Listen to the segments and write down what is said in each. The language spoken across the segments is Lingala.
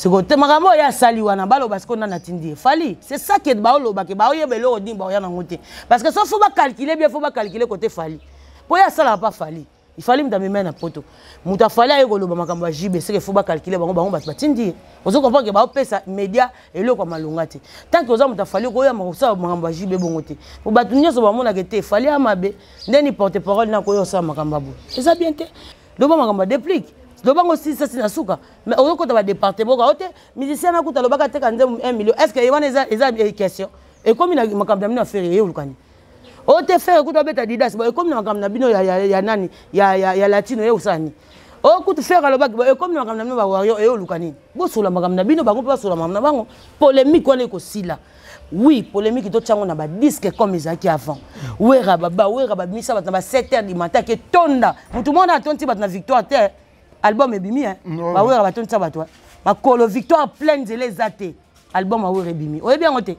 sikoyo te makambo oyo asali wana baloba sikoyo nani atindi ye fali c'est ça ke baoloba ke baoyeba eloko nini baoya nango te parce que so fo bacalcule bien fo bacalcule kote fali mpo ye asalaka mpa fali ifali moto amemai na poto moto afali aye koloba makambo ya jb seke fo bacalcule bango bango bato batindi ye ozo comprendre ke baopesa média eloko ya malonga te tant ke oza moto afali okoyama kosala makambo ya jb bongo te po bato nyonso bamonaka te fali ya mabe nde ni porte parole nakoya osala makambo ya boye eza bien te loba makambo ya deplique loba ngo sisasi na suka mais ozokota badeparte boka o te musicien nakuta alobaka ateka nzembo 1 million est ce que wana eza question ekomi na makambo na bino ya fere eyeolukani o te fere kutu abeta didas bo ekomi na makambo na bino ya nani ya latino eyosala nini o kutu fere alobaki bo ekomi na makambo na bino bawario eyeoluka nini bosola makambo na bino bango mpe basola makambo na bango polemike wana ekosila oui polemique to tiango na ba disque comme ezalaki avant wera baba wera babimisa bato na ba 7 heures du matin ke tonda motu moko na atonti bato na victoire te album ebimi e bawera batondisa bato e makolo victoire pleine nzela eza te album awera ebimi oyebi yango te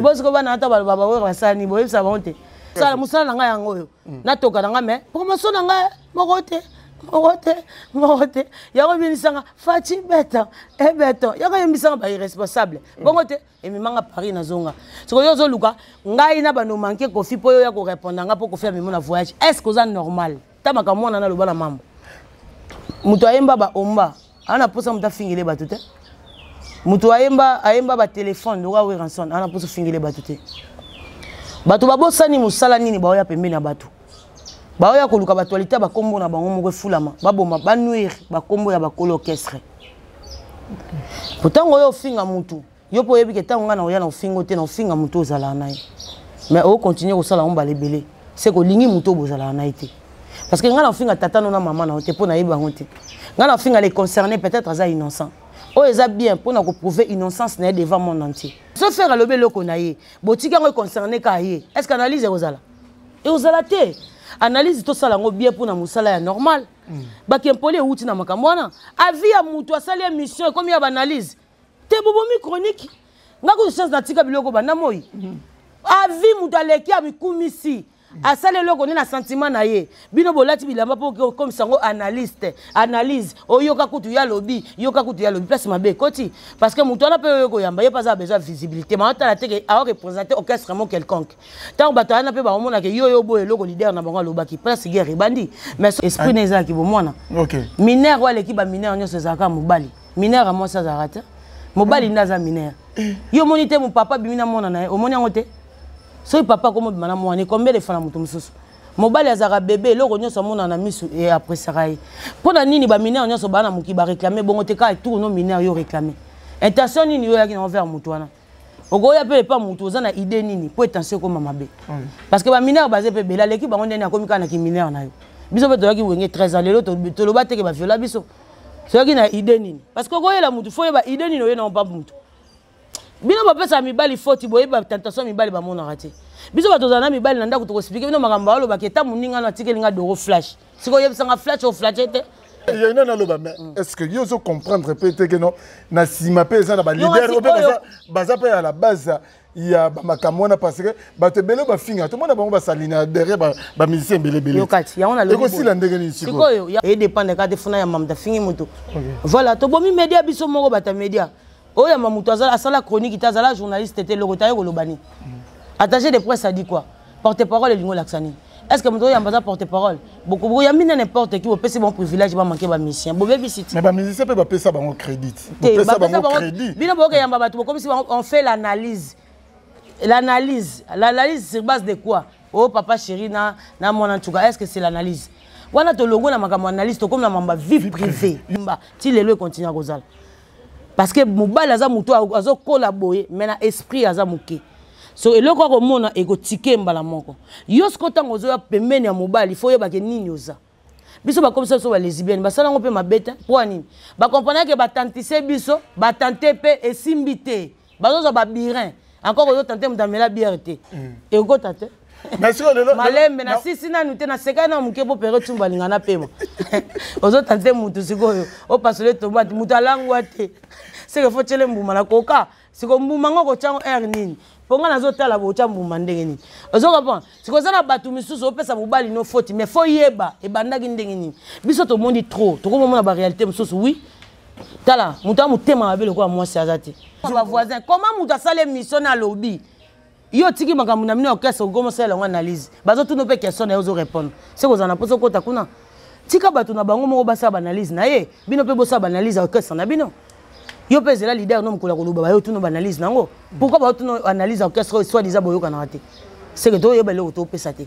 bosiko bana ata baloba bawera basalani boyebisa bango te sala mosala na ngai yango oyo mm. natoka na ngai me promotion na ngai moko te moko te moko te yango ebinisanga faci beton e beton yaka yembisanga ba irresponsable mm. bongo te ememanga paris nazonga sikoyo ozoluka ngai na bano manke kofi mpo yo ya korepondre ngai mpo kofi amemo na voyage est ce que oza normal ta makambo mwana naloba na mambo moto ayemba baomba aa na mposa moto afingele bato te moto ayemba ayemba batelefone loka weranson aa na mposa ofingele bato te bato babosani mosala nini baoya pembeni ya bato baoya koluka bato alita bakombo na bango moko efulama baboma banuire bakombo ya bakolo orchestre ntango oyo ofinga motu yo mpo oyebi ke ntango ngai na oya na ofingo te na ofinga motu ozalaka na ye mais okontinue kosala yango mbala ebele se kolingi motu oyo bozalaka na ye te parce que ngai na ofinga tata no na mama na yo te mpo nayebi yango te ngai na ofinga le concerné peut-être aza innocent oyo eza bien mpo na koprouve innocence na ye devant monde entier so faire alobi eloko na ye botika yango econcerne kaka ye est ce que analyse ekozala ekozala te analyse tosala yango bien mpo na mosala ya normal mm. bakempoli euti na makambo wana avi ya motu asali émission ekomi ya baanalyse te bobomi chronique nga kutu chance natika biloko banda moi mm. avi motu aleki amikumisi asali eloko nde na sentiment na ye bino bolati bilamba mpo okomisa yango analyste analyse oyoka kutu ye alobi yoka kutu ye alobi place mabe ekoti parce que moto wana mpe oyo koyamba ye mpe aza besoin ya visibilité ma otala teke aorepresente orchestre mo quelconque ntango bato ayana mpe bakomona ke yo yo boye eloko lider na bango alobaki place guerre ebandi mais esprit na ezalaki bomwana minere oyo aleki baminere nyonso ezalaka mobali minere ya mwasi azalaka te mobali nde aza minere eh. yo omoni te mopapa abimi na mwana na ye omoni yango te soki papa akomobima na mwana ekombe elefana moto mosusu mobali azalaka bebe eloko nyonso amonana na miso e apreciaka ye mpo na nini baminere nyonso baa na mokili bareklame bongo te kaka tour no minere yo reklame intention nini yo oyaki na envers moto wana okoya mpe epa motu oza na idée nini mpo etension ekoma mabe mm. parce que baminere baza mpe bela aleki bango ndeni akomi kaka na kiminere na yo biso mpe toyaki wenge 13 ans lelo toloba teke baviola biso soki na idée nini parce que okoyela motu fo oyeba idée nini oye na opa motu bino bapesaka mibali foti boyebi batentation mibali bamonaka te biso bato ozala na mibali na ndako tokoexplike bino makambo alobaka eta moninga no atikeli nga doro flash sikoyo yebisanga flache oflache te ya nani aloba mais mm. est ce que yo ozo comprendre mpe te keno na nsima mpe eza na balider oyo mpe baza mpe ya la base ya bamakambo wana parce que bato ebele bafinga tomona bango basali na derrière bamusicien ebeleebeleekosila ndenge nini sikoyo edepende kaka te funa ya mamda fingi moto voilà tobomi media biso moko bata media oyo yamba moto asala chronique te azala journaliste te eloko taye koloba nini attaché de presse adi quoi porte parole elingi olakisa nini est ce que moto oyo yamba aza porte parole bokoyambi nde n'importe qui bopesi bango privilège bamanke bamusicien bobebisi ti mais bamusicien mpe bapesa bango crédit bopesa bango crédit bino boyoka yamba bato bokomisi bango on fait l'analyse l'analyse l'analyse sur base de quoi o oh, papa chéri na na mwana ntuka est ce que c'est l'analyse wana tolongo na makambo analyse tokomi na mamba vie privée mba ti lelo ekontinue kozala parce que mobali aza motu azokola boye mais na esprit aza moke so eloko ya komona ekotike mbala moko yo siko ntango ozoya pembeni ya mobali fo oyebake nini oza biso bakomisa biso balesibienne basala yango mpe mabe te mpo ya nini bakomprenake batantise biso batante mpe esimbi te bazozwa babirin encore oyo tante moto amela biere te mm. ekokota te malembe nasisi nanu te nasekali na moke mpo pere tumba alinga na pema ozota te motu sikoyo opasole tomba te motu alangwa te seke fo tyele mbuma na koka siko mbuma ngo kotyango aire nini mpo ngai nazotala botya mbuma ndenge nini ozo comprendre siko oza na bato misusu opesa mobali no foti mais fo yeba ebandaki ndenge nini biso tomoni trop tokomomona baréalité mosusu wi oui. tala moto ya motema mabe lokola mwasi aza te bavoisin koma moto asala emission na lobi yo otiki makambo na bino ya orchestre okoma osala yango analyse bazotuna mpe question na yo ozorépondre se kozala na mposa okota kuna tika bato na bango moko basala baanalyse na ye bino mpe bosala baanalyse ya orchestre na bino yo mpe ezela lider no mokolo ya koloba bayo tuna baanalyse na yango pourkui bayo tuna analyse ya orchestre oyo soit disa boyokanaka te seke toyeba eloko topesa te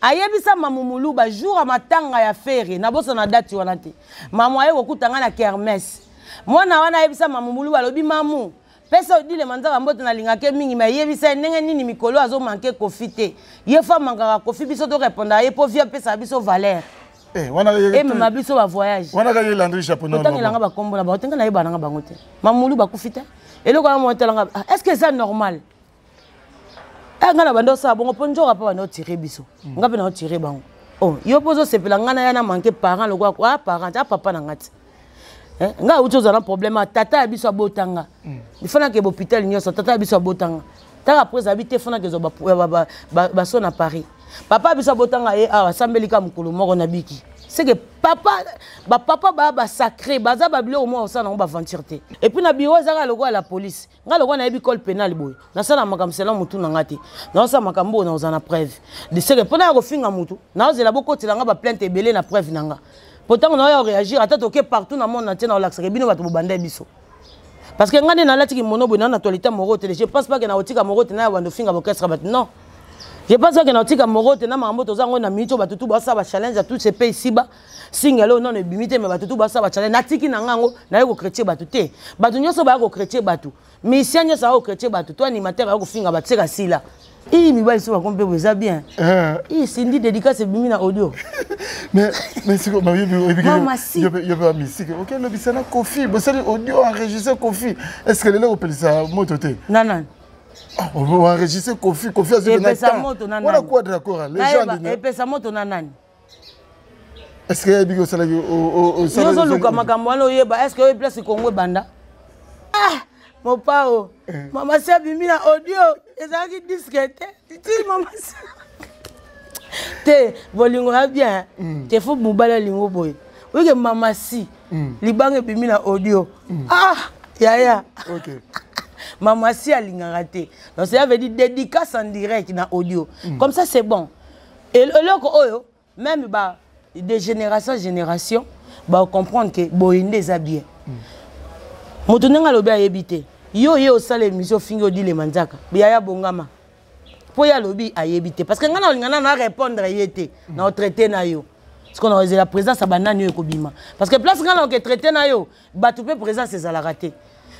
ayebisa mamu muluba jour ya matanga ya fere nabosana dati wana te mamu aye kokuta ngai na kermes mwana wana ayebisa mamu muluba alobi mamu pesa odile manzaka mbote nalingaka ye mingi ma eyebisa ye ndenge nini mikolo azomanke kofi te ye fo amankaka kofi biso torepondaka ye mpo vi apesaka biso valeur eh, emema eh, biso bavoyageotangelanga bakombo na bango tenge nayebananga bango te mamulu bakufi te eloko yango motalanga ah, est ce que eza normal eh, ngai na bandi osala bongo mpo nzoka mpo bandi otire biso mm. ngai mpe na otire bango oh, yo mpo ozosepela ngai na ya na manke parent lokola a ah, parent a ah, papa na ngai ti eh, ngai auti ozala na problème ah, tata ya biso abota nga mm. ifanaka ebe hôpital nyonso tata ya biso abota nga ntango apres ezabi te fanaka ezwa baso na paris papa ya biso abota nga ye awa asambeli ka mokolo moko na biki seke papa bapapa baya basacré baza babiloko moko osala nango baventure te epuis na biro ezaka lokola la police nga lokola nayebi cole penal boye nasala makambo sela motu na nga te naosala makambo oyo naoza na preuve deseke mpo naya kofinga motu naozela bokotela nga baplainte ebele na preuve na nga mpo ntango naoya koreagir ata toke partout na monde na ntie naolakisaka bino bato bobandai biso parce que ngai nde nalati kimono boye nao na toileta moro te je pense pas ke nakotika moro te naya bando ofinga bokestra bato non je pense pas ke nakotika moro te na makambo toza yango na minute oyo bato tu basala bachallenge ya tout ce pays siba singa leo nano ebimi te me bato tu basala bacale natiki na nga yango naye kokretie bato te bato nyonso baya kokretie bato misia nyonso aya kokretie bato to animateur aya kofinga bato seka sila ii mibali so bakomi mpe bo eza bien eh. ii sindi dédicace ebimi na audio mamasimamasiyopeamisike oke lobisa na kofi bosali audio enregistre kofi est ce que lelo kopelisa moto te nanani ah, enregistre kofi kofi azopesa moto na nani epesa moto na nani est-ce que yebi osalaki ozoluka makambo wana oyeba est-ce que oyebi place kongo ebanda ah mopao eh. mama si abimi na audio ezalaki diske te ti mama si te bolingo ya bien mm. te fo mobali alingo boye oyeke mama si mm. libanga ebimi na audio mm. ah yaya okay. mama si alingaka te donc cela veut dire dédicace en direct na audio comme ça c'est bon eloko oyo meme ba de génération à génération baocomprendre ke boye nde eza bien moto ndenge alobi ayebi te yo oye osala émission ofingi odilema nzaka yaya bongama mpo ye alobi ayebi te parce que ngai naolinga nano arépondre ye te na otraité na yo siko na ozela présence ya banani oyo ekobima parce que place ngai naoke traité na yo bato mpe présence ezalaka te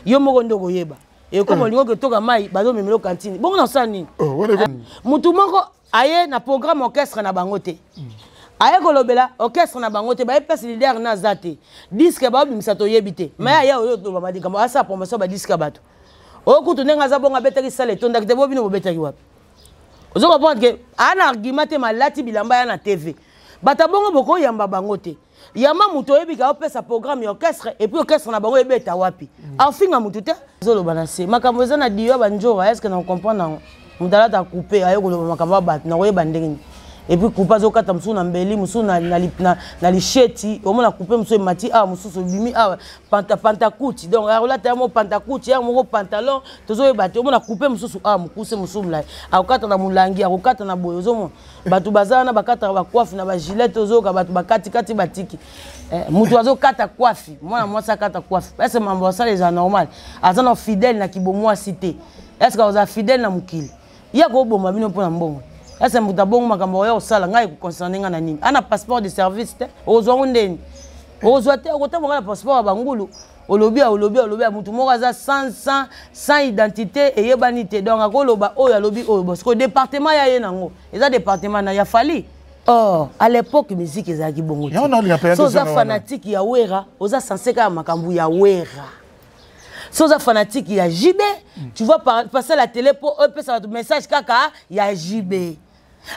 yo moko nde okoyeba ekoma olingi oke toka mai bazomemela okantini bongo nasala nini oh, eh, motu moko aye na programme orchestre na bango te mm. aye kolobela orchestre na bango te baye place leader na aza te diske baobimisa toyebi te mm. ma aya oyo toloba malikambo asala promotion badiske ya bato oyo kutu ndenge aza bongo abetaki sale etondaki te bo bino bobetaki wapi ozo comprendre ke ana argument te malati bilamba ya na tv bato abongo bokoyamba bango te yamba moto oyebi ka opesa programme ya orchestre epuis orchestre na bango ebeta wapi mm. afinga motu te azoloba na se makambo eza na diyo ya banjora estce na comprendre yango moto alata coupe aye koloba makambo ya bato nakoyeba ndenge nini epuis coupe azokata mosusu na mbeli mosusu na lisheti omona coupe mosusu emati awa mosusu ebimi awa pantakuti donc akolata yango pantakuti yango moko pantalon tozoyeba te omona coupe mosusu awa mokuse mosusu molai akokata na molangi akokata na boye ozomona bato baza wana bakataka bakwafi na bagilete ozoyoka bato bakatikati batiki eh, moto azokata kwafi mwana mwasi akata kwafi ese mambo asala eza normal aza na fidèle na kibomwasi te eske akozala fidèle na mokili ye akoboma bino mpo na mbongo ese moto abongo makambo oya kosala ngai ekoconcerne ngai na nini ana passeport de service te okozwa ngo ndeni okozwa te okotamboka na passeport ya bangulu olobi olobi olobi ya motu moko aza sans sans sans identité eyebani te donc akoloba oyo alobi oyo bosiko département ya ye nango eza département na ya fali or à l'époque musique ezalaki bongo so oza fanatique ya wera oza sense kaka makambo ya wera so oza fanatique ya jb mm. tu vois passer la télé mpo epesa bato message kaka ya jb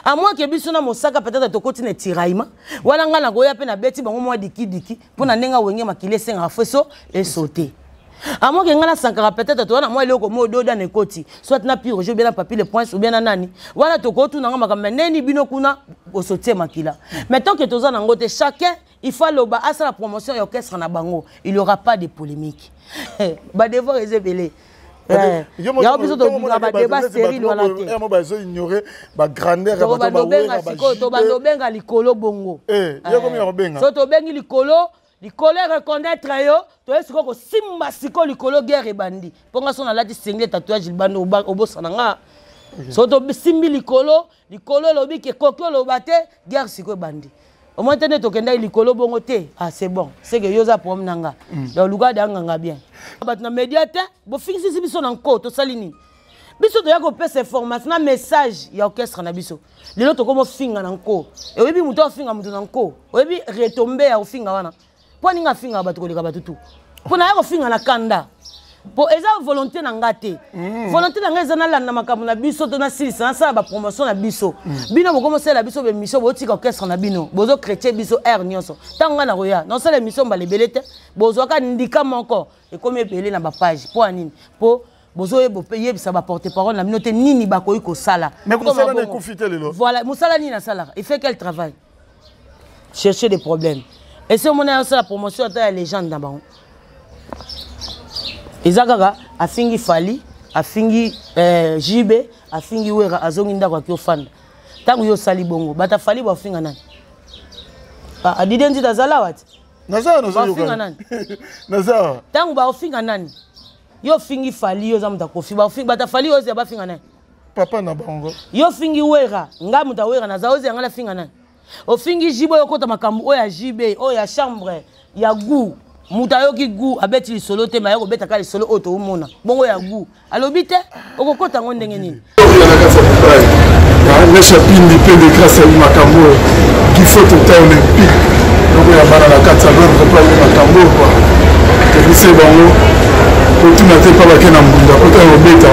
amwake biso na mosaka peut-être tokoti na etiraillement wana ngai nakoya mpe nabeti bango mwa dikidiki mpo na ndenge awenge makili esengaka feso esote amoke ngai nasankaka peut-être toza na mwa eloko moko doda na ekoti soit na pire ojo bien na papier le poince ou bien na nani wana tokotuna ngai makambo ya neni bino kuna bosotie makila mais tant que toza na yango te chacun il faut aloba asala promotion ya orchestre na bango il y aura pas de polémique badevoir eza ebele eh, yango biso todula badeba sterile wana tebaobenga sikoyo tobanda obenga likolo bongo eh, eh. so tobengi likolo likolo ereconnaitre yo toye sikoyo kosimba sikoyo likolo guerre ebandi mpo nga so nalati sengle tatouage libanda obosana nga so tosimbi likolo likolo elobi ke koki oloba te guerre sikoyo ebandi omoi te nde tokendaki likolo bongo te ah c'est bon seke yo oza problème na nga mm. donc luka de anganga bien bato na média te bofingisisi biso na nko tosali nini biso toya kopesa information na message ya orchestre na biso lelo tokomi ofinga na nko oyebi moto aofinga moto na nko oyebi retombe ya kofinga wana mpo aninga afingaka bato koleka bato tu mpo naya kofinga na kanda mpo eza volonté na nga te mm. volonté na nga eza nalanda makambo na biso to nasilisa nasala bapromotion na biso mm. bino bokomi osalela biso bemission botika orchestre na bino bozo chrétien biso aire nyonso ntango ngai nakoya naosala émission mbala ebele te bozwaka ndika moko ekomi ebele na bapage mpo ya nini mpo bozoyebisa baporte parole na bino te nini bakoki kosala voilà mosala nini nasalaka il fait quel travail chercher des problèmes ese omona ya osala promotion ata ya légende na bango eza kaka afingi fali afingi eh, jb afingi wera azongi ndako aki ofanda ntango yo osali bongo bata fali bafinga nani ah, adide nzita azala wati bafinga nani ntango baofinga nani yo ofingi fali yo oza moto akofi bata fali oyo bafinga nani papa na bango yo fingi wera nga moto awera naza ozi yanga nafinga nani ofingi jb oyo okota makambo oyo ya jb oyo ya chambre ya gout moto ayoki gu abeti lisolo te maya kobeta kaka lisolo oyo toomona bongo ya gu alobi te okokota yango ndenge nini nesha pindi mpe de grâce ya makambo oyo kifo total olympique noko ya bana na kati ya londre mpo aye makambo oyo kua tebise bango kotuna te mpo bake na mbunda kota ya kobeta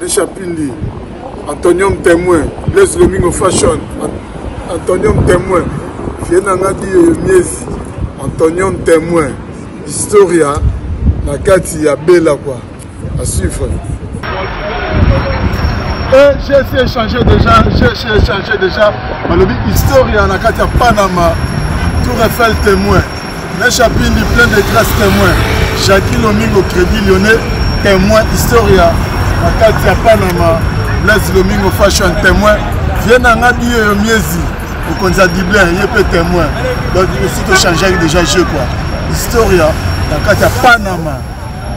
Neshapindi, Antonium Témoin, Blaise Lomingo Fashion, Antonium Témoin, vie na nga biyoyo miezi, Antonium Témoin, Historia na kati ya Bela kwa, à suivre. Et j'ai échangé déjà, j'ai échangé déjà, balobi Historia na kati ya Panama, Tour Eiffel Témoin. na chapindi plein de grâce témoin jacqui lomingo crédit lyonnais témoin historia na kati ya panama blaise lomingo fashion témoin vie na nga biyo yo miezi mokonzi ya dublin ye mpe témoin donc osi tochangeaki déjà jeu quoi historia na kati ya panama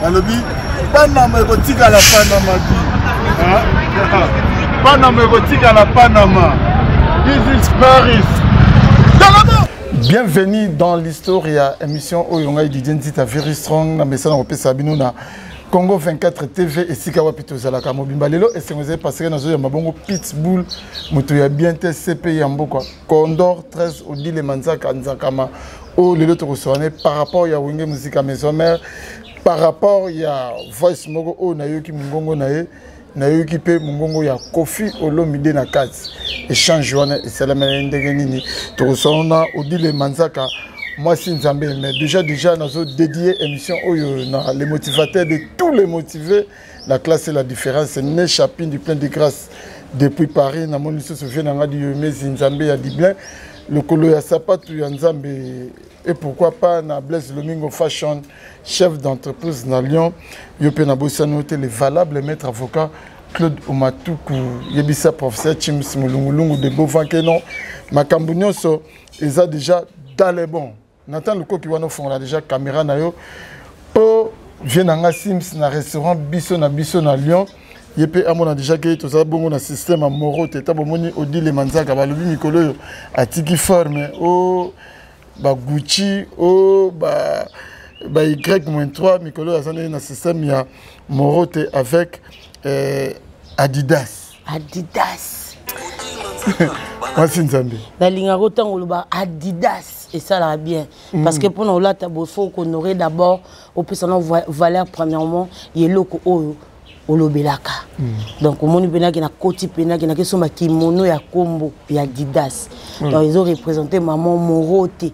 balobi panama ekotikala panama bi panama ekotikala panama this is paris Bienvenue dans l'histoire ya émission oyo ngai Didier Nzita Very Strong na mesana kopesa bino na Congo 24 TV esika wapi tozalaka mobimba lelo esengo ezali parce que nazo ya mabongo Pitbull moto ya bien te CP ya mboka Condor 13 Odile Manzaka Nzakama oyo lelo tokosoane par rapport ya Wenge Musica Maison Mère par rapport ya voice moko oyo nayoki mongongo na ye nayoki mpe mongongo ya kofi olomide na kati echange wana esalameli ndenge nini tokosana na odile manzaka mwasi nzambe mais déjà déjà nazo dédier émission oyo na le motivateur de tous les motivés la classe et la différence ne chapin du plein de grâce depuis paris namoni lisusu vie na ngai diyomezi nzambe ya dublin lokolo ya sapatu ya nzambe et pourquoi pas na Blaise Lomingo Fashion chef d'entreprise na Lyon yo pe na bosano te le valable maître avocat Claude Omatuku yebisa professeur Chims Mulungulungu de Beauvant que non makambo nyonso eza déjà dans les bons Nathan Lukoki wana ofongola déjà caméra na yo po vie na nga Sims na restaurant biso na biso na Lyon ye mpe amona deja ke tozala bongo na systeme ya moro te ta bomoni odile manzaka balobi mikolo oyo atiki forme o oh, ba gucci o oh, ba ba y-3 mikolo oyo aza ndenge na système ya moro te avec eh, adidas adidas mwasi nzambe nalingaka ntango oloba adidas esalaka bien mm. parce que mpona olata boye faut okonore d'abord opesana valeur premièrement ya eloko oyo olobelaka mm. donc omoni mpe nake nakoti mpe nake nake somba kimono ya kombo ya adidas mm. donc ezo représente maman moro te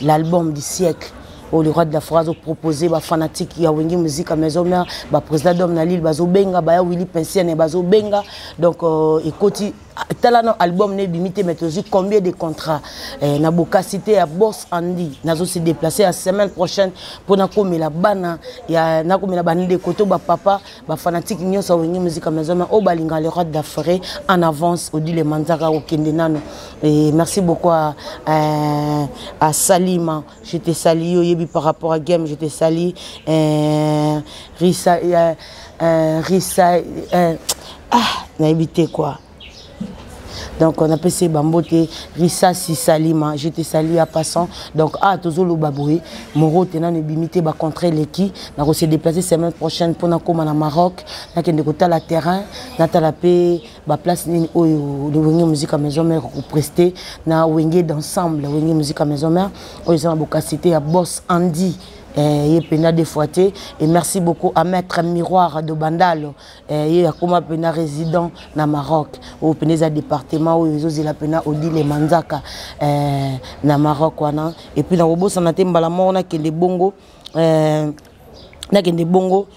l'album du siècle oyo le roi de la forêt azopropose bafanatique ya wenge musique ya maison mare baprésident d'homme na lille bazobenga baya willi pensiene bazobenga donc euh, ekoti tala na album na ebimi te mais tozwi combien de contrat eh, na bokasi te ya boss andy nazosi déplace ya semaine prochaine mpo nakomela bana ya nakomela bandeko to bapapa bafanatike nyonso ya wenge musika maison oyo balinga le roi de la forêt en avance odile manzaka kokende nano eh, merci beaucoup à, eh, à salima je te sali yo oyebi par rapport à game je te sali euh, risa euh, euh, risa euh, ah nayebi te quoi donc on appelle ça bambote risa si salima je te salue à passant donc ah tozoloba boye moro te nanu ebimi te bacontre eleki nakose déplacer semaine prochaine mpona koma na maroc nakende kotala terrain natala mpe ba place nini oyo le wenge musique à maison mère ko prester na wenge d'ensemble wenge musique à maison mère oyo eza na bokasite ya boss Andy eh, ye pena des fois te et merci beaucoup à maître miroir de bandalo eh, ye akoma pena résident na maroc oyo pena eza département oyo ezozela pena odile manzaka eh, na maroc wana epuis nakobosana te mbala moko nakende bongo eh, nakende bongo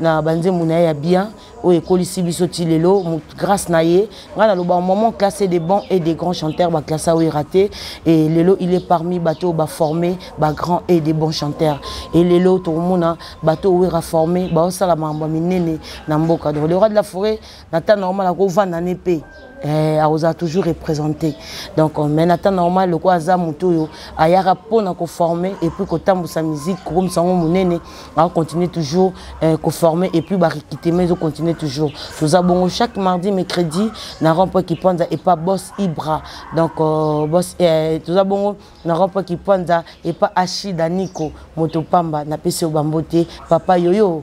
na banzembo na ye ya bien oyo ekolisi biso ti lelo grâce na ye ngai naloba moment classé des bons et des grands chanteurs baklassa oyo erate e lelo il est parmi bato oyo baforme bagrand et des bons chanteurs e lelo tokomona bato oyo wera forme baosala makambo ya minene na mboka donc le roi de la forêt na ntango na omana kovanda ne mpe eh, akozala toujours représente donc euh, mais na temps normal loko aza moto oyo ayaka mpona koforme epuis kotambwisa musique kokomisa yango monene akocontinue toujours eh, koforme epuis barikitema ezocontinue toujours toza bongo chaque mardi mercredi na rompo kipanza epa bos ibra donc euh, bos eh, toza bongo na rompo kipanza epa ashida niko moto pamba napesi yo bambo te papa yoyo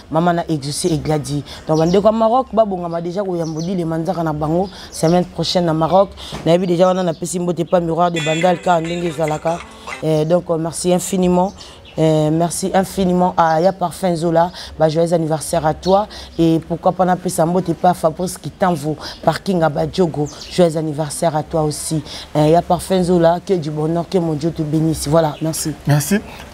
mama na exaucé egladi donc bandeko ya maroc babongama déjà koyambodi le manzaka na bango semaine prochaine na maroc nayebi déjà wana napesi mbote pa miroir de bandal kaka ndenge ezalaka eh, donc euh, merci infiniment Euh, merci infiniment à Ya Parfum Zola. Bah, joyeux anniversaire à toi. Et pourquoi pas n'appeler Sambo, t'es pas Fabrice qui t'envoie. Parking à Badjogo. Joyeux anniversaire à toi aussi. Euh, ya Parfum Zola, que du bonheur, que mon Dieu te bénisse. Voilà, merci. Merci.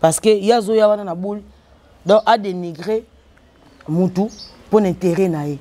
parce que ye azoya wana na boule donc adenigre mutu mpo na intere na ye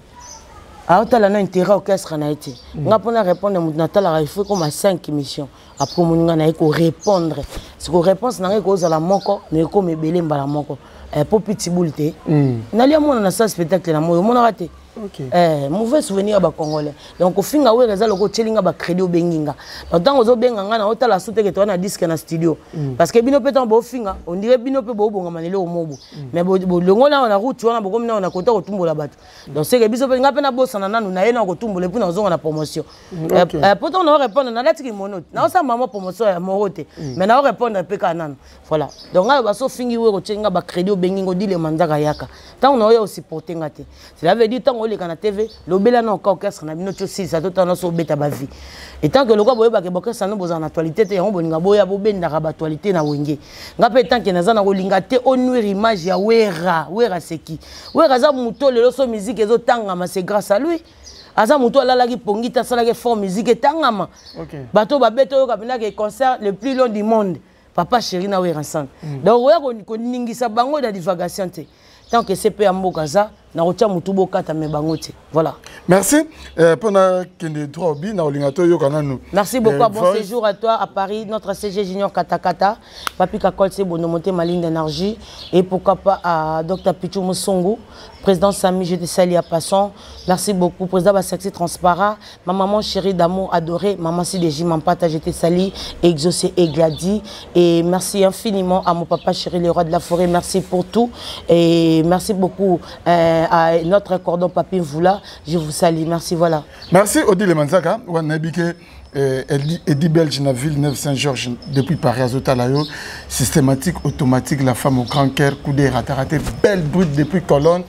aotala na intérêt orchestre na ye te mm. nga mpona répondre moto natalaka ifo ekoma 5 mission après omoni nga naye korépondre siko réponse na ngai ekozala moko mais ekoma ebele mbala moko mpo eh, pitibul te mm. nalia mwana na sa spectacle na moi omonaka te Okay. Eh, mauvais souvenir ya bacongolais donc kofinga wera eza loko otyeli nga bacrédit obengi nga donc ntango ozobenga nga na otala su teke towana diske na studio mm. parce que bino mpe ntango bofinga ondire bino mpe boobongama na eloko mobo mm. mais bolongo nao na route wana bokomi nao na kota kotumbola bato mm. donc seke biso mpe nga mpe nabosana nanu na ye nao kotumbola epui naozonga na promotion mm, eh, okay. eh, po ntango nao répondre nalatiki mono te naosala mama promotion ya moro te mm. mais nao répondre mpe kaka nanu voilà donc ngai aloba so ofingi wero otie nga bacrédit obengi ngo dile manzaka yaka ntango na oya osupporte nga te cela veut dire ntango oleka na tv lobela na oka orchestre na bino ti osilisa to tana so obeta bavie etant ke lokola boyebake baorchestre na bino bozala na actualité te yango bolinga boya bobendaka baactualité na wenge nga mpe etant ke naza na kolinga te onuire image ya wera wera seki wera aza moto lelo so miziki ezotangama c'est grâce à lui aza moto alalaki pongi te asalaki fort musique etangama okay. bato babeta oyoka mpendake concert le plus long du monde okay. papa chéri na wera ensemble mm. donc oya koningisa bango na divagation te tant que cp ya mboka aza nakotya motu bokata me bango te voilà merci euh, mpo na kende droit obi na olinga toyoka nanu merci euh, beaucoup euh, bon séjour à toi à paris notre cg junior katakata papi kakol se bono motema ligne d'énergie et pourquoi pas à dr pichu mosungu président sami je te sali ya passant merci beaucoup président basexi transparent ma maman chérie d'amour adorée maman sidéji mampata je te salue, exaucé et gladi et merci infiniment à mon papa chéri le roi de la forêt merci pour tout et merci beaucoup euh, à notre cordon papier là, Je vous salue. Merci. Voilà. Merci Odile Manzaka. Euh, elle dit Belge, la ville Neuf saint georges depuis Paris à Zotalayo, systématique, automatique, la femme au grand cœur, coudé, rataraté, belle brute depuis Cologne,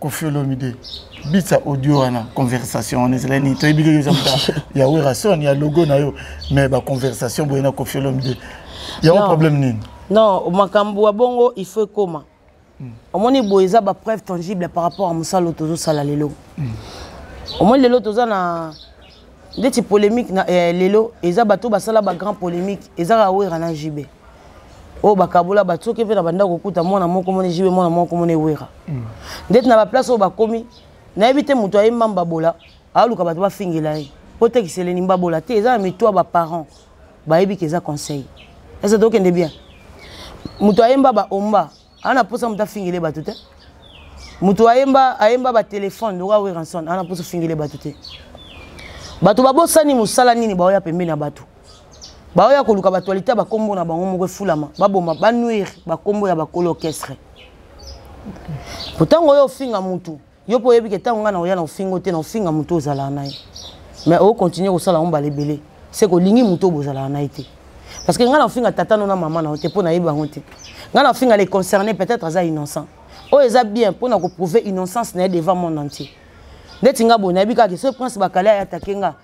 kofi olomide bitsa audio wana conversation wana ezalaki nini toyebi keke eza moka ya werason ya logo na yo mais baconversation boye na kofi olomide yango problème nini non makambo ya bongo il faut ekoma hmm. omoni boye eza bapreuve tangible par rapport ya mosala oyo tozosala lelo hmm. omoni lelo toza na ndeti polémique na eh, lelo eza bato basala bagrand polémique eza kawera na jb oyo bakabola bato soki mpe na bandako kokuta mwana moko moni jibe mwana moko moni ewera mm. ndeti na baplace oyo bakomi nayebi te moto aye mamba bola aoluka bato bafingela ye mpo tekiseleni mba bola te eza na mitwa baparent bayebi ke eza conseil eza tokende bien moto ayemba baomba ana posa moto afingele bato te moto ayemba ayemba batelefone lokola weranson ana posa ofingele bato te bato babosani mosala nini baoya pembeni ya bato baoya koluka batualite ya bakombo na bango moko efulama baboma banuire bakombo ya bakolo orchestre mpo ntango oyo ofinga motu yo mpo oyebi ke ntango ngai nakoya na ofingo te na ofinga moto ozalaka na ye mais okontinue kosala yango mbala ebele se kolingi moto oyo bozalaka na ye te parce que ngai na ofinga tata no na mama na yo te mpo nayebi yango te ngai na ofinga le concerné peut-être aza innocent oyo eza bien mpo na koprouve innocence na ye devant monde entier ndeti ngai boye nayebi kaka ke soki prince bakale ayatake ngai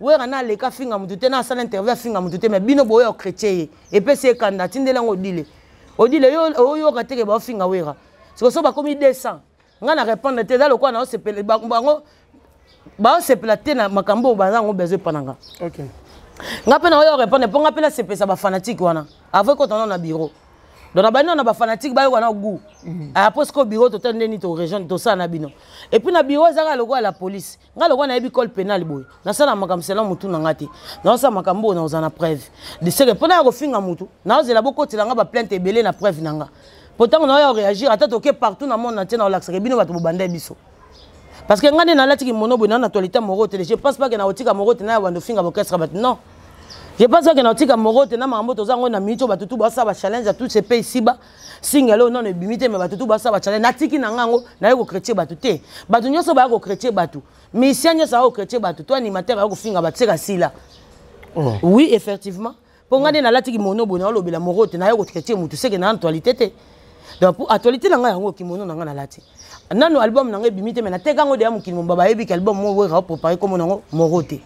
wera na aleka afinga motu te na asala interview afinga motu te me bino boye okretie ye epesi ekanda atindeli yango odile odile yo oyoka teke baofinga wera siko so bakomi 200 ngai na répondre te eza lokola naosepela bango baosepela te na makambo oyo baza yango bezo epa na nga okay. ngai mpe naoyo répondre mpo ngai mpe nasepelisa bafanatike wana avant ekota nao na bureau donc nabandi nao na bafanatike bayoka na gout mhm. apres ah, ko bureau total nde nini torejoindre tosala na bino epuis na bureau ezaka lokola la police nga lokola nayebi cole penal boye nasala makambo sela motu na nga te naosala makambo oyo naoza na preuve diseke mpo naya kofinga motu naozela bokotela nga baplainte ebele na preuve na nga mpo ntango naoya koreagir ata toke partout na monde natie naolakisaka bino bato bobandai biso parce que nga nde nalati kimono boye nao na toileta moro te je pense pake naotika moro te naya bando ofinga bokesaka bato non je pense pake naotika moro te na makambo toza yango na minute oyo bato tu basala bachallenge ya tout ce pays siba singa leo nano ebimi te me bato tu basala bacale natiki na nga yango naye kokretye bato te bato nyonso baya kokretye bato misien nyonso aya kokretye bato to animateur aya kofinga bato seka sila oh. oui effectivement mpo ngai nde nalatiki mono boye naolobela moro te naye kokretye motu seke na actualité te donc actualité na ngai yango kimono na ngai nalati nanu album na ngai ebimi te me nateka yango deya mokili mobaba ayebi ke album moko wera oprépare komo na yango moro te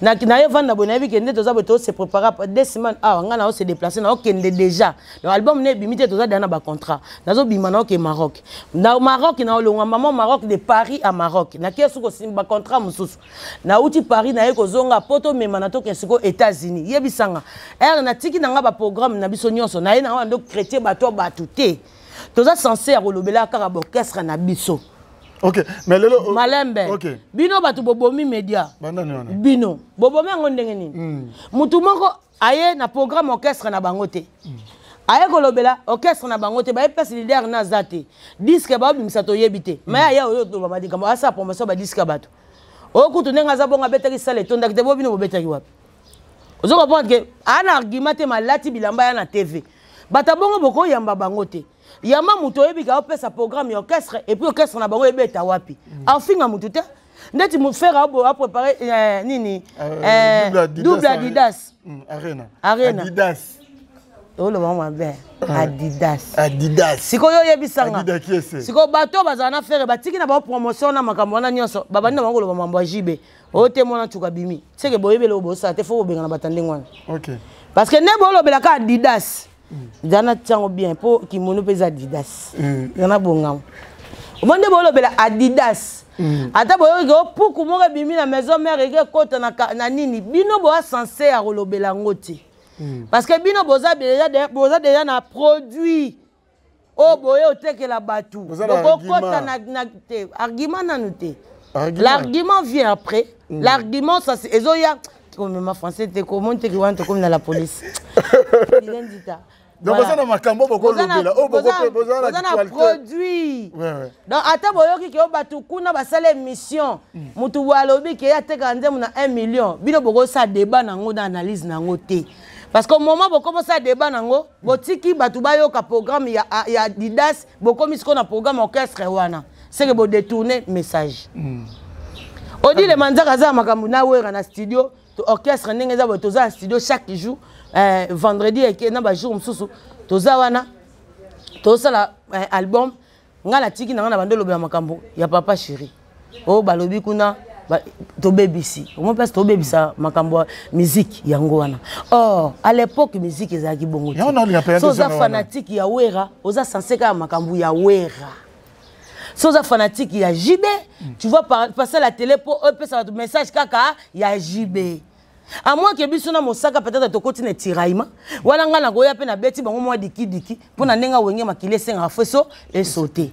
naye vanda boye nayebi ke nde toza boye tose prépare de semaine awa ngai naose déplace naokende déjà donc album na ebimi te toza deya na bacontrat nazobima naoke maroc na maroc naolongwa mama maroc de paris à maroc nakeya suki osimba bacontrat mosusu nauti paris naye kozonga po tomema na toke sikoyo états-unis yebisanga ere natiki na ngai baprogramme na biso nyonso naye na ngai nando chrétien bato ya bato te toza sense ya kolobelaka kaka baorchestre na biso okay. mais lelo oh, malembe okay. bino bato bobomi media bino bobomi yango ndenge nini mm. motu moko aye na programme orchestre na bango te mm. aye kolobela orchestre na bango te baye place leader na aza te diske baobimisa toyebi te mm. mai aya oyo toloba malikambo asala promotion badiske ya bato oyo kutu ndenge aza bongo abetaki sale etondaki te bo bino bobetaki wapi ozo comprendre ke aa na argument te malati bilamba ya na tv bato abongo bokoyamba bango te yamba moto oyebi ka opesa programme ya orchestre epuis orchestre na bango ebeta wapi mm. afinga motu te ndeti mofere aprépare eh, nini euh, eh, double adidas mm, arena oloba mabe ah. adidas adidas sikoyo oyebisanga sikoyo bato bazala na fere batiki na bango promotion na makambo wana nyonso babandi na bango koloba mambo ya jibe oyo te mwana ntuka abimi seke boyebi eloko bosala te fo kobengana bato ya ndenge wana parce que nde bolobela kaka adidas nzala na ntiango bien mpo kimono mpe eza adidas mm. eza na bongamo omo nde bolobela adidas mm. ata boyoki opuku moko ebimi na maison mare eke ekota na nini bino boa sense ya kolobela yango te mm. parce que bino boza deja na produit oyo boye otekela bato okokota na te argument nanu te l'argument vient après mm. l'argument ça ezoya komema français te komoni teke wana tokomi na la police ilendita donc boza na makambo bokolobela oyo boza na produit donc ata boyoki keyo bato kuna basala émission motu mm. boye alobi keye atekaka nzembo na 1 million bino bokosala débat na yango na analyse na yango te parce que moment bokomosala débat na yango botiki bato bayoka programme ya, ya adidas bokomi sikoyo na programme orchestre wana seke bodetourne message mm. odile manzaka aza makambo na wera na studio orchestre ndenge eza boye toza na studio chaque jour eh, vendredi eke na bajour mosusu toza wana tozosala eh, album nga natiki na nga na bande olobela makambo ya papa chéri oyo oh, balobi kuna tobebisi omo place tobebisa makambo ya miziki yango wana or à l'époque miziki ezalaki bongo so oza fanatike ya wera oza sense kaka makambo ya wera so oza fanatike ya jb tu vois passer la télé mpo opesa bato message kaka ya jb amwake biso na mosaka peut-être tokoti na etiraillement wana ngai nakoya mpe nabeti bango mwa dikidiki mpo na ndenge awenge makili esengaka feso esote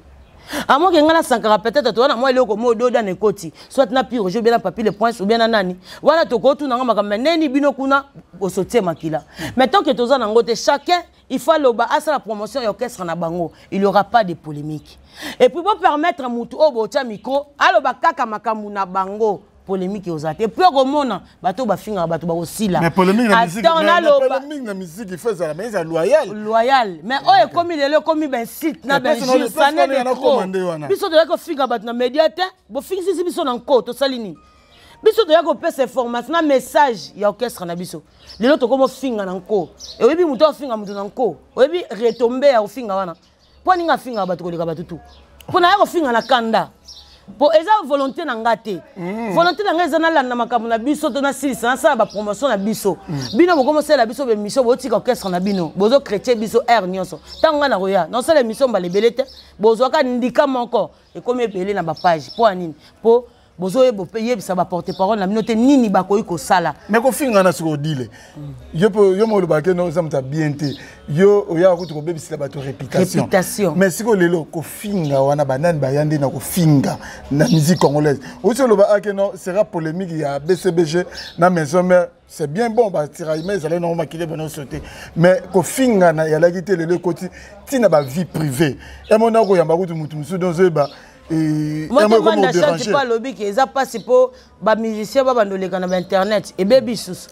amoke ngai nasankaka peut-être toza na mwa eloko moko doda na ekoti soit na pire ojo bien na papier le poince ou bien na nani wana tokotuna ngai makambo neni bino kuna bosotie makila mais tant que toza na yango te chacun il faut aloba asala promotion ya orchestre na bango il y aura pas de polémique et puis bopermettre motu oyo botya micro aloba kaka makambo na bango polemique ozala te puis okomona bato oyo bafingaka bato bakosila na musique ifa ezala mais eza loyal loyal mais oyo ekomi lelo ekomi bainsite na belgique sanene trop biso toyaki kofinga bato na media te bofingisisi biso na nko tosali nini biso toya kopesa information na message ya orchestre na biso lelo tokomi ofinga na nko oyebi moto ofinga moto na nko oyebi retombe ya ofinga wana mpo aninga afingaka bato koleka bato tu mpo naya kofinga na kanda mpo eza volonté na nga te mm. volonté na nga eza nalanda makambo na biso to nasilisa nasala bapromotion na biso mm. bino bokomi osalela biso bemission botika orchestre na bino bozo chrétien biso aire nyonso ntango nga nakoya naosala emission mbala ebele te bozwaka ndika moko ekomi ebele na bapage mpo ya nini mpo bozoyebisa baporte parole na bino te nini bakoki kosala me kofingana soki odile yo mpe yo molobaka keno oza moto ya bien te yo oyaka kutu kobebisela bato réputation mais sikoyo lelo kofinga wana banani baya nde na kofinga na musique congolaise osi oloba akeno ah, sera polémique ya bcbg na maison mère c'est bien bon batiraillement ezalaki nango makele bana nyonso te mais kofingana eyalaki te lelo ekoti ntina bavie privée emona koyamba kutu motu mosusu don ozoyeba motomandasantipo alobi ke eza mpasi mpo bamusicien babanda oleka na bainternet ebebi lisusu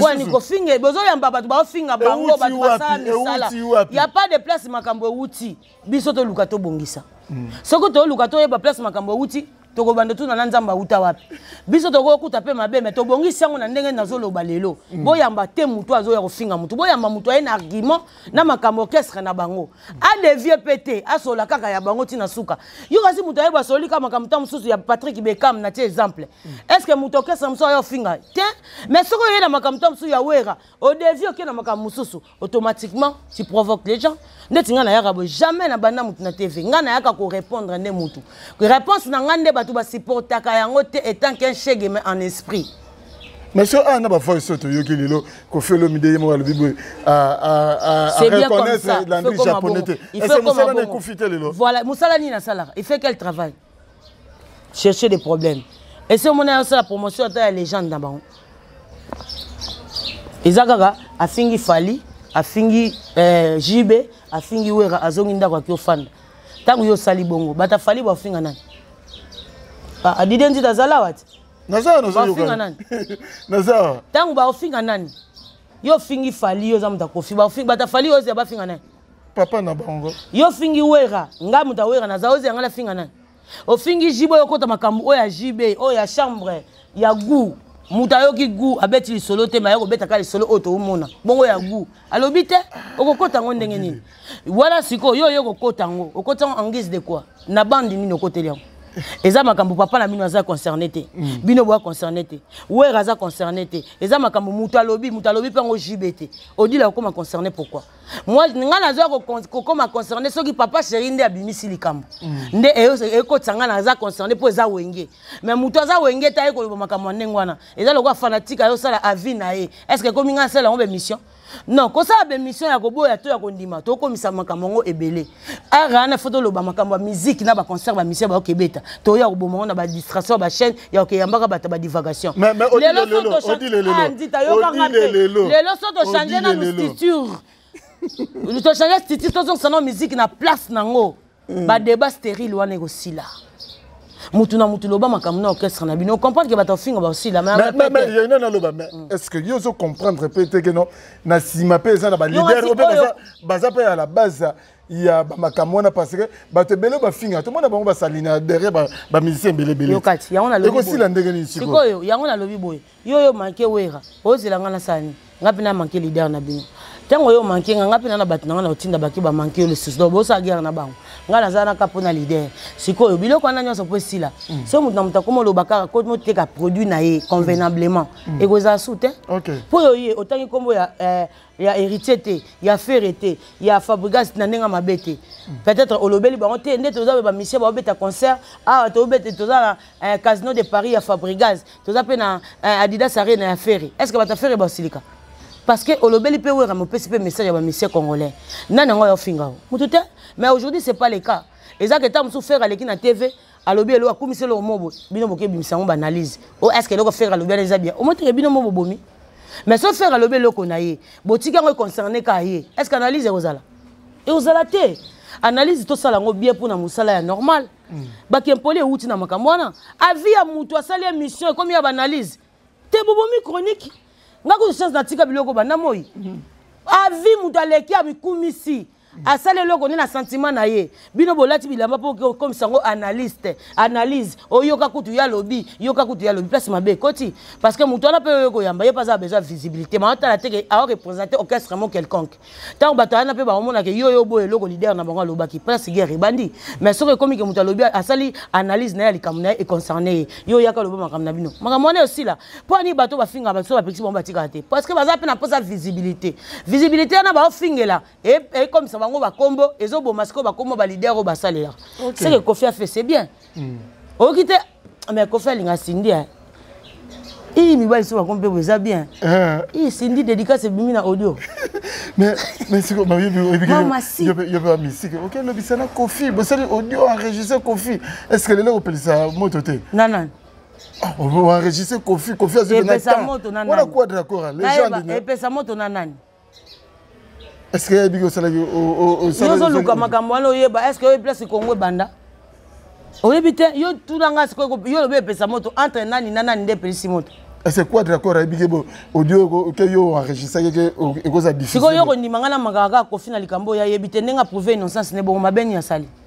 wani kofinga bozoyamba bato baofinga bango bato basala misala ya pas de place makambo ewuti biso toluka tobongisa mm. soki toluka toyeba place makambo euti tokobanda tuna na nzambe auta wapi biso tokokuta mpe mabe me tobongisi yango na ndenge nazoloba lelo mm. boyamba te motu azoya kofinga motu boyamba motu aye na argument na makambo orchestre na bango adevie mpe te asola kaka ya bango ntina suka yo kasi motu aye basololi kaka makambo ntango mosusu ya patrik bekam na tie exemple mm. est ce que motu orchestre mosusu aye ofinga te mais soki oye na makambo ntango mosusu ya wera odevie oke na makambo mosusu automatiquement tu provoque les gens ndeti ngai nayaka boye jamais na banda motu na tv ngai nayaka korépondre nde motu réponse na ngai nde bato basupportaka yango te étant qu'un chege mais en esprit mais so awa na bavoice oyo toyoki lelo kofelo mide ye moko alobi boye areconnaitre landri japonais te ese mosala na ekufi te lelo voilà mosala nini asalaka il fait quel travail chercher des problèmes ese omona ya osala promotion ata ya légende na bango eza kaka afingi fali afingi eh, jb afingi wera azongi ndako aki ofanda ntango yo osali bongo bata fali baofinga nani ah, adide nzita azala wati baofinga nani ntango baofinga nani yo ofingi fali yo oza moto akofi bata fali oyo bafinga nani papa na bango yo fingi wera nga moto awera naza ozi yanga nafinga nani ofingi jb oyo okota makambo oyo ya jb oyo ya chambre ya gout moto ayoki gu abeti lisolo te maya kobeta kaka lisolo oyo toomona bongo ya gu alobi te okokota yango ndenge nini wana sikoyo yo oyo okokota yango okota yango en guise de quoi na bande nini okoteli yango eza makambo papa na bino aza concerne te mm. bino boa concerne te were aza concerne te eza makambo moto alobi moto alobi mpe yango jb te odila okoma concerne pourquoi moi nga nazoya kokoma concerne soki papa chéri nde abimisi likambo mm. nde ekotisa nga naza concerne mpo eza wenge mais moto aza wenge te aye koloba makambo ya ndenge wana eza lokola fanatike ayosala avis na ye est ce que ekomi nga asala yango bemission non kosala bemission ya koboya to ya kondima tokomisa makambo yango ebele ara na foto oloba makambo ya miziki na baconcert bamisi ya bayoka ebeta toyo ya koboma ngo na badistraction ya bachaîne ya kokeyambaka bato badivagation lelo so tochange na mistiture tochange stiti tozongisa na miziki na place na yango hmm. badeba stérile wana ekosila mutu na mutu loba makambo na orchestre na bino comprendre ke bato bafinga basila mais est ce que yo ozo comprendre mpe te ke non na nsima mpe eza na balider oyo mpe baza mpe ya la base ya bamakambo wana parce que bato ebele bafinga tomona bango basali na derrière bamusicien ebeleebeleekosila ndenge nini sikoyo yango nalobi boye yo yo manke wera ozela ngai nasani ngai mpe na manke lider na bino ntango yo manke ngai ngai mpe na na bato na ngai na otinda bake bamanke yo lisusu donc bosala guerre na bango ngai naza naka mpo na leader sikoyo biloko wana nyonso mpo esila mm. so moto na moto akoma oloba kaka ko moteka produit na ye convenablement mm. ekozala su te mpo oyo ye otangi nkombo ya eh, ya héritier te ya fere te ya fabrigas na ndenge mabe te mm. peut-être olobeli bango te nde toza bamisie baobeta concert awa ah, toza eh, casino de paris ya fabrigaz toza mpe na eh, adidas arena ya ferre est ce que bato ya ferre basilika parce que olobeli mpe wera mopesi mpe message ya bamisie congolais nani yango ya ofinga o motu te mais aujourd'hui c'est pas le cas eza ke ntango mosusu ferre aleki na tv alobi eloko akumisi eloko mobo bino bokebimisa yango baanalyse o oh, est ce que eloko ferre alobi ana eza bien omoteke bino mobo bomi mais so ferre alobi eloko na ye botiki yango econcerne ka ye est ce que analyse ekozala ekozala te analyse tosala yango bien mpo na mosala ya normal mm. bakempoli euti na makambo wana avi ya motu asali émission ekomi ya baanalyse te bobomi chronique nga kutu chance natika biloko banda moi mm. avi motu aleki amikumisi asali eloko nde na sentiment na ye bino bolati bilamba mpo okomisa yango analyste analyse oyoka kutu ye alobi yoka kutu ye alobi place mabe ekoti parce que moto wana mpe oyo koyamba ye mpe aza besoin visibilité maotala teke aoreprésente orchestre mo quelconque ntango bato ayana mpe bakomona ke yo yo boye eloko lider na bango alobaki place guerre ebandi mais soki ekomi ke moto alobi asali analyse na ye ya likambo na ye econcerne ye yo oyaka oloba makambo na bino makambo wana esila mpo ani bato bafinga bato bapekisi bango batikaka te parce que baza mpe na mposa visibilité visibilité wana baofingela e, ekomisa bango bakombo ezoboma sikoyo bakombo balider oyo basalelaka seke kofi afe c'est bien hmm. oyoki te Ah, mais kofi alinga sindi eh. ii mibali so bakomi mpe boeza bien eh. ii sindi dédicace ebimi na audio yope bamisike okelobisa na kofi bosali audio enregistre kofi est ce que lelo kopelisa moto te nanani ah, enregistre kofi kofi azipesa moto na nani epesa moto na nani est-ce que yebi osalaki ozoluka makambo wana oyeba est-ce que oyebi place kongo ebanda oyebi te yo tuna ngai sikoyo yo lobi epesa moto entre nani na nani nde epelisi moto est-ce que quadre accord ayebi ke bo audio ke yo enregistraki ke ekozala difficile sikoyo yo kondima ngai na makaka kaka kofi na likambo oyo ayebi te ndenge aprouve innocence ne bongo mabe nini asali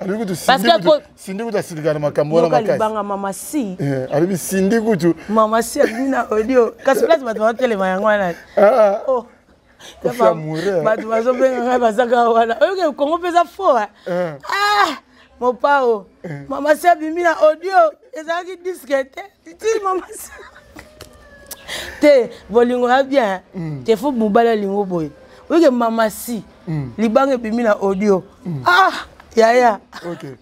alobi kutu sindi kutu asilika na makambo wana makasibanga mama si eh, alobi sindi kutu mama si abimi na audio kasi place bato baotelema yango wana ah, ah. oh. bato bazobenga ngai bazaka wana oyoke kongo mpenza fo eh. ah, mopao eh. mama si abimi na audio ezalaki diske te ti mama si te bolingo ya bien mm. te fo mobali alingo boye oyoke mama si mm. libanga ebimi na audio mm. ah yaya okay.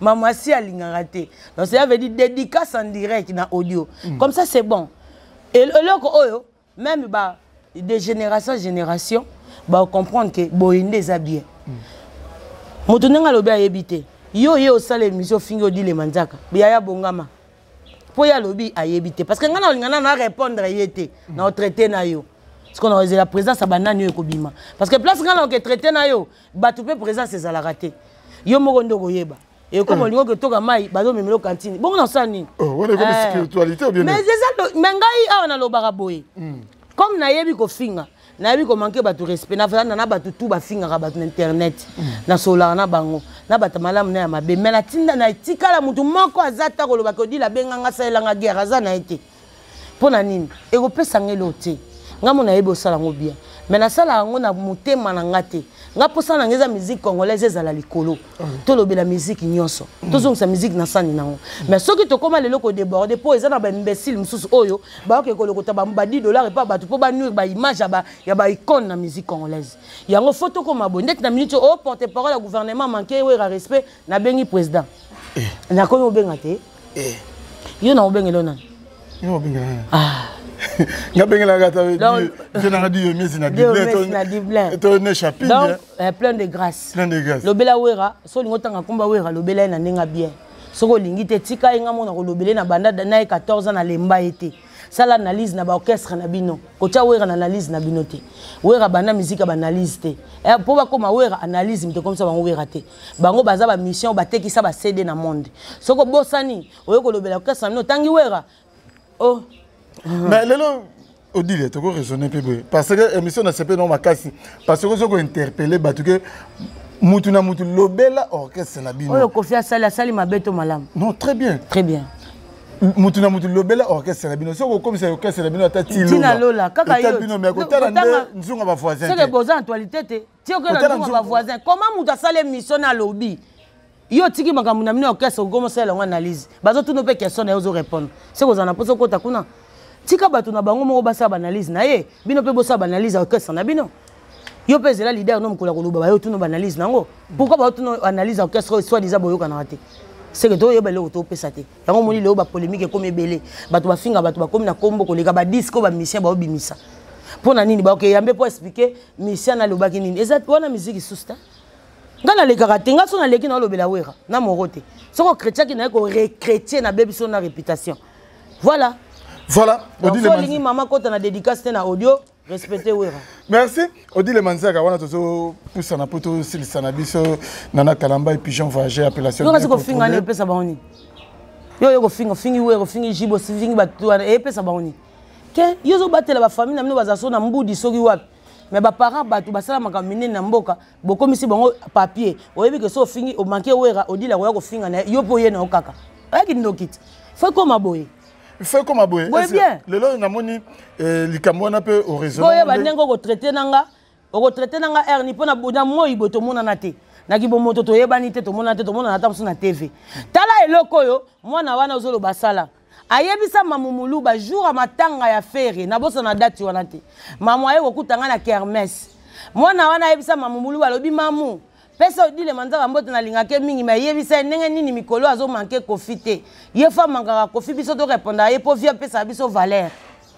mama si alingaka te donc cela veut dire dédicace en direct na audio mm. comme ça c'est bon eloko oyo même ba de génération génération bacomprendre ke boye nde eza bien mm. moto ndenge alobi ayebi te yo ye osala émission ofingi odile manzaka yaya bongama mpo ye alobi ayebi te parce que ngai nalingana na répondre ye te na otraite na yo sikoyo na ezela présence ya banani oyo ekobima parce que place ngai naoke traite na yo bato mpe présence ezalaka te yo moko nde okoyeba ekoma olingi oke toka mai bazomemela kantine bongo nasala nini oh, eh. mais ngai awa nalobaka boye hmm. comme nayebi kofinga nayebi komanke bato respect navanda na bato tu bafingaka bato na internet mm. nasololaka na bango na bato malamu na ya mabe mai natinda na etikala motu moko aza ata koloba kodila abenganga asalelanga guerre aza na ye te mpo na nini ekopesa nga eloo te ngai mo nayebi osala yango bien mai nasalaka yango na motema na ngai te ngai mposana na ngai eza musique congolaise ezala likolo tolobela musique nyonso tozongisa musique na sani nango mais soki tokóma lelo kodéborde mpo eza na baimbécile mosusu oyo bayoki kolokota ba 10 dollar epa bato mpo banuire baimage ya baicone na musique congolaise yango fo tokóma boye ndeti na minute o oh, porte parole ya gouvernement manke wera respect nabengi président eh. nakomi obenga te eh. yo na obengela nani ah. nabengelaka tenanga diomisi na dibletoyone chapitre eh, plein de grâce plein de grâce lobela wera so olingi otanga nkomba wera lobela ye na ndenge bien soki olingi te tika ye nga mona kolobele na banda na ye 14 ans nalemba ye te sala analyse na baorchestre na bino kotya wera na analyse na bino te wera banda miziki ya baanalyse te eh, mpo bakóma wera analyse mito komisa bango wera te bango baza bamission batekisa bacd na monde soki obosani oye kolobela orchestre na bino otangi wera o oh. mais lelo odile toko raisonne mpe boye parce que émission na sepe nao makasi parce que ozoki kointerpele bato ke mutu na mutu lobela orchestre na bino oyo kofi asali asali mabe to malamu non très bien très bien mutu na mutu lobela orchestre na bino soki okomisa orchestre na bino ata titina lola kaka yo bino mais kotala nde nzunga ba voisin c'est que boza actualité te ti okela nzunga ba voisin comment mutu asala émission na lobi yo otiki makambo na bino ya orchestre okomi osala yango analyse bazotuna mpe question na yo ozorépondre se kozala na mposa okota kuna tika bato na bango moko basala baanalyse na ye bino mpe bosala baanalyse ya orchestre na bino yo mpe ezela leader no mokolo ya koloba bayo tuno baanalyse na yango pourkui bayo tuno analyse ya orchestre oyo soit disa boyokanaka te seke toyeba eloko topesa te yango omoni leo bapolémike ekomi ebele bato bafinga bato bakomi na nkombo koleka badiske oyo bamisien baobimisa mpo na nini baoke yambe mpo explike misian alobaki nini eza wana miziki susu te ngai nalekaka te ngai so naleki na olobela wera na moro te soki okretiaki naye korecretie na bebiso na réputation voilà voilà olingi mama kota na dédicace te na audio respecte wera merci odile manzaka wana tozopusana mpo tosilisa na biso nana kalamba e pigeon voyageur appellation kasi kofinga nde epesa bango nini yo oye kofinga ofingi wera ofingi jibo ofingi bato wana epesa bango nini te yo ozobatela bafamille na bino bazala so na mbudi soki wapi me baparent bato basala makambo minene na mboka bokomisi bango papier oyebi ke so ofingi omake wera odile akoya kofinga na yo mpo oye na yo kaka oyaki ndoki te fo ekoma boye fe koma boye lelo oyo namoni eh, likambo wana mpe oresoboyeba ndenge okotraite na nga okotraite na nga erni mpo na moi boye tomonana te na kibomoto toyebani te tomonana te tomonana ata mosusu na tv tala eloko oyo mwana wana ozoloba asala ayebisa mamu muluba jour ya matanga ya fere nabosana dati wana te mamu aye kokuta ngai na kermes mwana wana ayebisa mamu muluba alobi mamu pesa odile manzaka mbote nalingaka ye mingi me ayebisa ye ndenge nini mikolo azomanke kofi te ye fo amangaka kofi biso torepondaka ye mpo vie apesaka biso valeur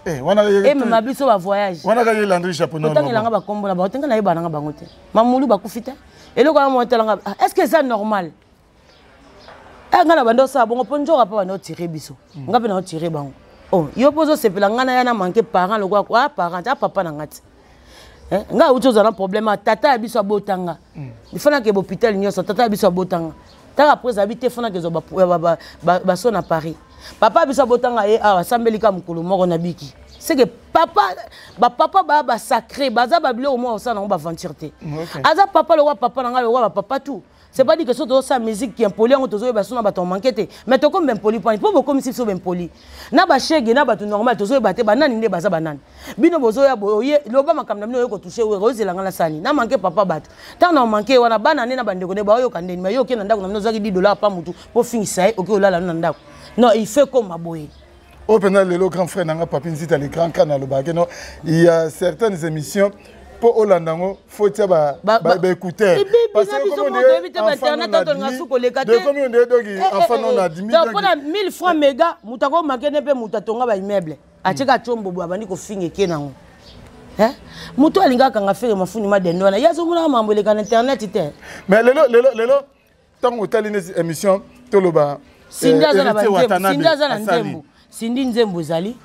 eh, emema eh, biso bavoyageotangelanga bakombo na bango te ngai nayebananga bango te mamulu bakufi te eloko yango motalanga ah, est ce que eza normal eh, ngai na bandi osala bongo mpo nzoka mpo bandi otire biso mm. ngai mpe na otire bango oh, yo mpo ozosepela ngai na ya na manke parent lokola a ah, parent a ah, papa na ngai ti eh, ngai auti ozala na problème ah, tata ya biso abota nga mm. ifanaka ebe hôpital nyonso tata ya biso abota nga ntango apres ezabi te fanaka ezwa baso na paris papa ya biso abota nga ye awa asambeli ka mokolo moko na biki seke papa bapapa baya basacré baza babiloko moko osala nango baventure te aza papa lokola papa na ngai lokola bapapa tout c'est pas dit que soki tozosala musique impoli yango tozoyeba so na bato manke te mais tokomi baimpoli mpani mpo bokomisi biso baimpoli na bashege na bato normal tozoyeba te banani nde baza banani bino bozoya boye loba makambo na bino oye kotouche wera ozela ngai na sani na manke papa bato ntango na manke wana bana nde na bandeko nde baoyoka ndeni ma yo oke na ndako na bino ozwaki 10 dolar pa motu mpo ofingisa ye oke olala no na ndako non il fait koma boye oyo mpenza lelo grand frère na nga papi nzita le grand kan alobaka keno ya certaines émissions mpo olanda yango foti ya baécouteur dekomi onde doki enfant non admi donc mpona 1000 francs mega moto akomakene mpe moto atonga baimmeuble atika atyombobo abandi kofinga eke nango Eh? moto alingaka nga fere mafuni madendo wana ye azomona mambo eleka na internet te mais lelo lelo lelo ntango otali neti émission toloba sindi aza na banzembo aza na nzembo sindi nzembo ezali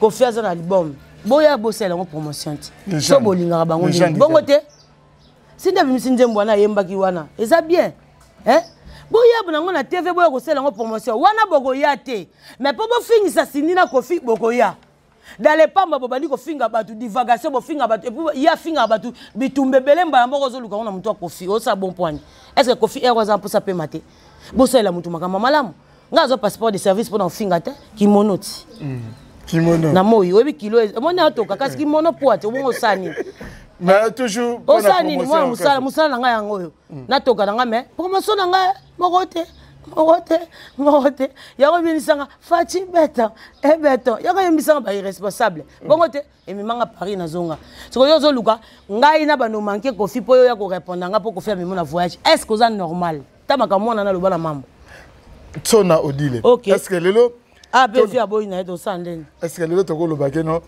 kofi aza na album boya bosala yango promotion ti so bolingaka bango nini bongo te sindi abimisi nzembo wana ayembaki wana eza bien eh? boya nango na tv boya kosala yango promotion wana bokoya te mais mpo bofingisa sindi na kofi bokoya dans le pamba bobandi kofinga bato divagation bofinga bato epuis ye afingaka bato bitumba ebele mbala moko ozoluka ngo na motu ya kofi osala bon poani est ce que kofi ero aza mposa mpema te bosalela motu makambo malamu ngai azwa passeport de service mpona kofinga te kimono ti mm. kimono na moi oyebi kilo omoni atoka kasi kimono po ati obongo osala nini osala nini mwana mosala mosala na ngai yango oyo mm. natoka na ngai me promotion na ngai moko te moko te moko te yango ebinisanga faci beton e beton yaka yembisanga ba irresponsable mm. bongo te ememanga paris nazonga sikoyo ozoluka ngai na bano manke kofi mpo yo ya korepondre nga mpo kofi amemo na voyage est ce que oza normal ta makambo mwana naloba na mambo tsona odile okay. est ce que lelo ape ah, vi aboyi na ye tosala ndeni est ce que lelo tokoloba ke no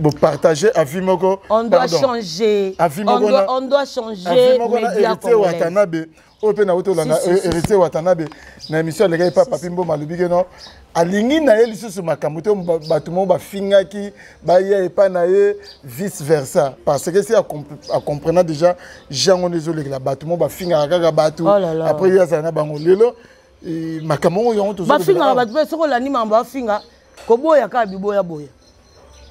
bon partager avis moko on doit changer on doit changer média congolais oyo mpe nauti olanda héritier watanabe na émission alekaki mpa papi mboma alobi ke non alingi na ye lisusu makambo te bato moko bafingaki baya epai na ye vice versa parce que si acomprena déjà jango nde ezolekela bato moko bafingaka kaka bato oh après ye azala na bango lelo makambo yango yango tozobafingaka bato mpe soki olandi makambo bafinga koboya kaka biboyaboya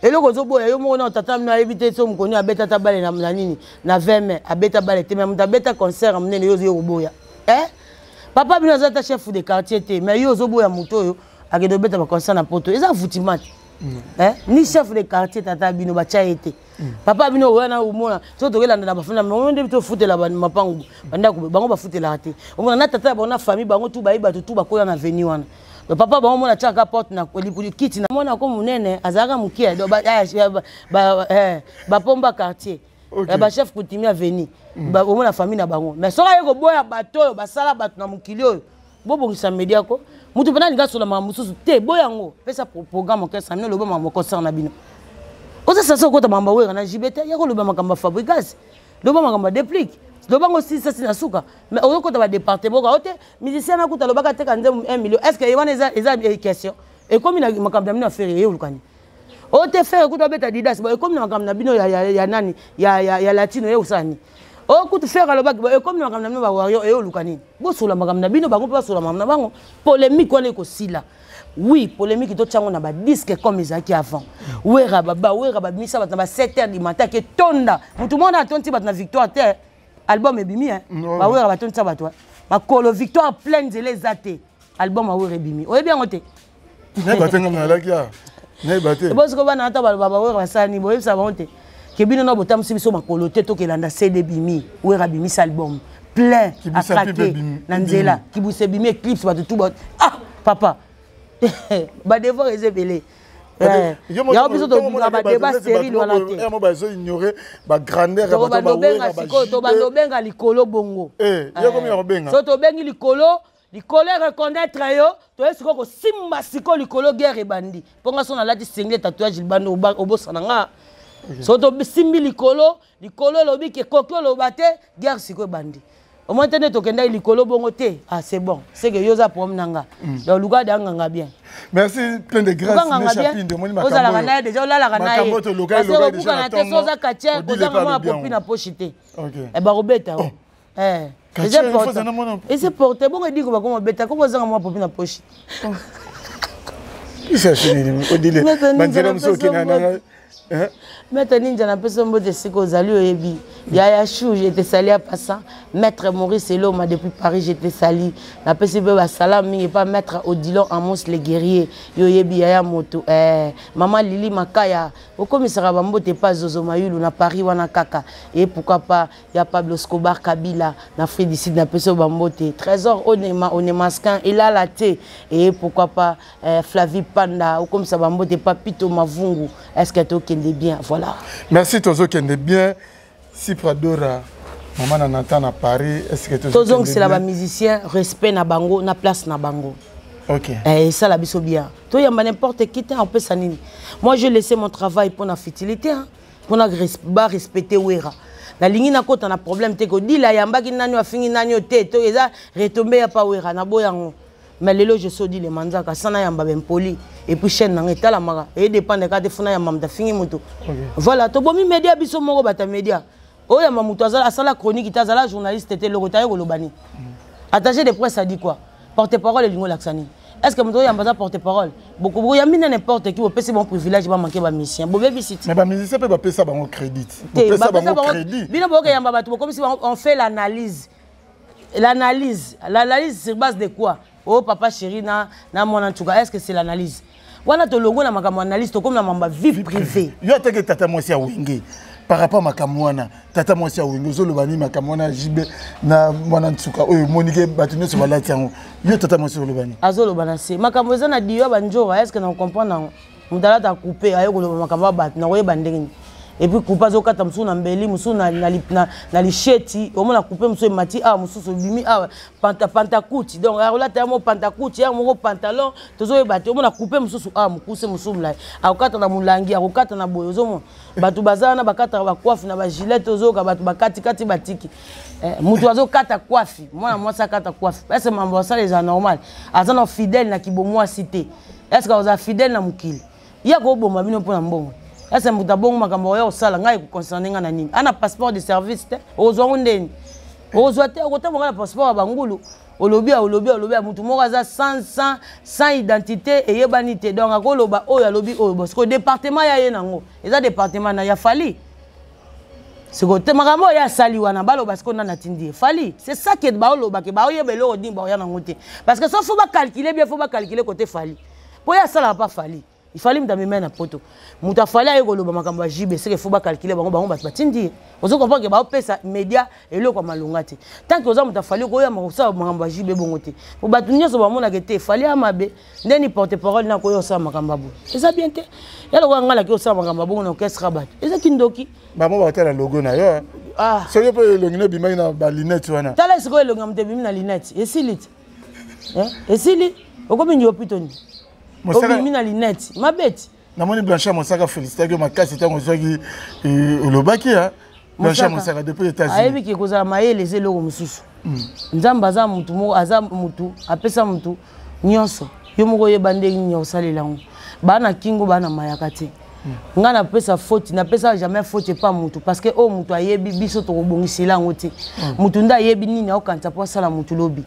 eloko ozoboya yo moko na tata mino ayebi te so mokoni abeta ata bale na nini na 20 mai abeta bale te mai moto abeta concert ya monene yo ozoye koboya e eh? papa bino aza ata chef de quartier te mai yo ozoboya moto oyo akende obeta baconcert na poto eza avoutimant mm. eh? ni chef de quartier tata bino batya ye te mm. papa bino oya na omona so tokelanda na bafana bango nde tofutela mapango bandako bango bafutelaka te omona na tata ya bango na famille bango tu baye bato tu bakola na veni wana donc papa bango mona atyaka porte na likiti na mwana ko monene azalaka mokie donc bapomba quartier ya bachef coutumier aveni omona famille na bango mais soki aye koboya bato oyo basala bato na mokili oyo bobongisa media ko moto mpena alingi asola makambo mosusu te boya yango pesa programme okesa mino loba makambo concert na bino oza sasa okota makambo awera na jibe te ya koloba makambo ya fabrigas loba makambo ya deplique loba ngo sisasi na suka mais oyokota badepartement kao te musicien na kuta alobaka ateka nzembo 1 million est ce que wana eza eza question ekomi na makambo na bino ya fere eyolukani o te fere kutu abeta didas bo ekomi na makambo na bino ya, ya, ya nani ya, ya, ya latino eyosala nini o kutu fere alobaki bo ekomi na makambo na bino bawario eyoluka nini bosola makambo na bino bango mpe basola makambo na bango polemike wana ekosila oui polémique to tiango na ba disque comme ezalaki avant wera baba wera babimisa bato na ba 7 heures du matin ke tonda motu mwana atonti bato na victoire te album ebimi hein no. ba wera ba tonisa ba toi ba kolo victoire pleine zele zate album a wera ebimi oyebi yango te ne ba tenga na laki ya ne ba te bosi ko bana ata ba ba wera basani boyebi sa bango te ke bino na botamisi biso makolo te tokelanda cd bimi wera bimi sa album plein à craquer na nzela kibuse bimi eclipse bato tout ah papa ba devoir eza ebele Eh, yango biso todula badeba sterile wana te bandobenda sikoyo to bandobenga likolo bongo eh, eh. so tobengi likolo likolo ereconnaitre yo toye sikoyo kosimba sikoyo likolo guerre ebandi mpo nga so nalati sengle tatouage libanda obosana nga so tosimbi likolo likolo elobi ke koki oloba te guerre sikoyo ebandi omoi te nde tokendaki likolo bongo te ah c'est bon c'est que yo oza problème na nga mm. donc luka de anganga bien merci plein de grâce ozalaka naye deja olalaka naye parce que okokana te so oza katier kozanga mwa popi na poche te ebakobeta eh, Eh, eza important. Eza important. Bongo ediko bakoma beta koko zanga mwa popi na poche. Oh. Isa shini odile. Banzela msoki na na. Eh? Maître Ninja na peso mbote siko ozali oyebi. Ya ya chou je te sali à passant. Maître Maurice Eloma depuis Paris je te sali. Na peso be ba salam mingi pas maître Odilon Amos le guerrier. Yo yebi ya ya moto. Eh, maman Lili Makaya. Okomisaka bambote pas Zozo Mayulu na Paris wana kaka. Et pourquoi pas ya Pablo Escobar Kabila na Fredicide na peso bambote Trésor Onema Onemaskin elala te et pourquoi pas euh, Flavie Panda ou comme ça bambote Papito Mavungu est-ce que to kende bien voilà Merci tozo kende bien Sipradora Maman na Nathan à Paris est-ce que tozo kende bien c'est là musicien respect na bango na place na bango Ok. Eh, ça la biso bien. Toi, il y a n'importe qui, on peut s'animer. Moi, j'ai laissé mon travail pour la futilité. Hein. pona ba respecter wera nalingi nakota na problème te kodila ayambaki nani afingi nani oyo te to eza retombe ya pa wera na boya yango mais lelo je suis odile manzaka sana yamba bempoli et puis chaîne nanga etalamaka eye dépendre kaka te funa yamba moto afingi moto voilà tobomi média biso moko bata média oyo yamba moto asala chronique te azala journaliste te eloko taye koloba nini attaché de presse adi quoi porte parole elingi olakisa nini est ce que moto oyamba aza porte parole bokoyambi nde n'importe qui bopesi bango privilège bamanke bamusicien bobebisi ti mais bamusicien mpe bapesa bango crédit bopesa bango crédit bino bokoyamba bato bokomisi bango on fait l'analyse l'analyse l'analyse sur base de quoi o oh, papa chéri na na mwana ntuka est ce que c'est l'analyse wana tolongo na makambo analyse tokomi na mamba vie privée yo ateke tata mwasi ya wenge par rapport à makambo wana tata mwasi ya wenge ozoloba nini makambo wana jb na mwana nsuka oyo omoni ke bato nyonso balati yango yo tata mwasi ozoloba nini azoloba na se makambo eza na diyo ya banjora eske na comprendre yango moto alata coupe aye koloba makambo ya bato nakoyeba ndenge nini epuis coupe azokata mosusu na mbeli mosusu na lisheti omona coupe mosusu emati awa mosusu ebimi awa pantakuti donc akolata yango pantakuti yango moko pantalon tozoyeba te omona coupe mosusu awa mokuse mosusu molai akokata na molangi akokata na boye ozomona bato baza wana bakataka bakwafi na bagilete ozoyoka bato bakatikati batiki eh, moto azokata kwafi mwana mwasi akata kwafi ese mambo asala eza normal aza na fidèle na kibomwasi te eske akozala fidèle na mokili ye akoboma bino mpo na mbongo ese moto abongo makambo oya kosala ngai ekoconcerne ngai na nini ana passeport de service te okozwa ngo ndeni okozwa te okotamboka na passeport ya bangulu olobi olobi olobi ya motu moko aza sans sans sans identité eyebani te donc akoloba oyo alobi oyo bo sikoyo département ya ye nango eza département na ya fali sikoyo te makambo oyo ye asali wana baloba sikoyo nani atindi ye fali c'est ça ke baoloba ke baoyeba eloko nini baoya nango te parce que so fo bacalcule bien fo bacalcule kote fali mpo ye asalaka mpa fali il fallait mutu amema na poto mutu afali aye koloba makambo ya jibe seke fo bacalcule bango bango bato batindi ye ozo comprendre ke baopesa média eloko ya malonga te tant ke oza moto afali okoyama kosala makambo ya jibe bongo te po bato nyonso bamonaka te fali ya mabe nde ni porte parole na koya osala makambo ya boye eza bien te ya lokola ngai laki osala makambo ya bongo na orchestre ya bato eza kindoki bango bakotala logo na yo ah. soki mpe elongi nobimaki na balinete wana tala sikoyo elongi ya moto ebimi na linete esili te esili okomi ndio pitoni obimi na linete mabeti namoni blanchard mosaka félicitaki yo makasi ntango ozwaki eh, olobaki ya blanchard mosaka depuis états-unis ayebi ke kozala mayele eza eloko mosusu hmm. nzambe aza motu moko aza motu apesa motu nyonso yo moko oyeba ndenge nini osalela yango baa na kingo baa na mayaka te hmm. ngai napesa foti napesa jamais foti epa motu parce que oyo oh, motu ayebi biso tokobongisela yango te motu hmm. nde ayebi nini aokanisa mpo asala motu lobi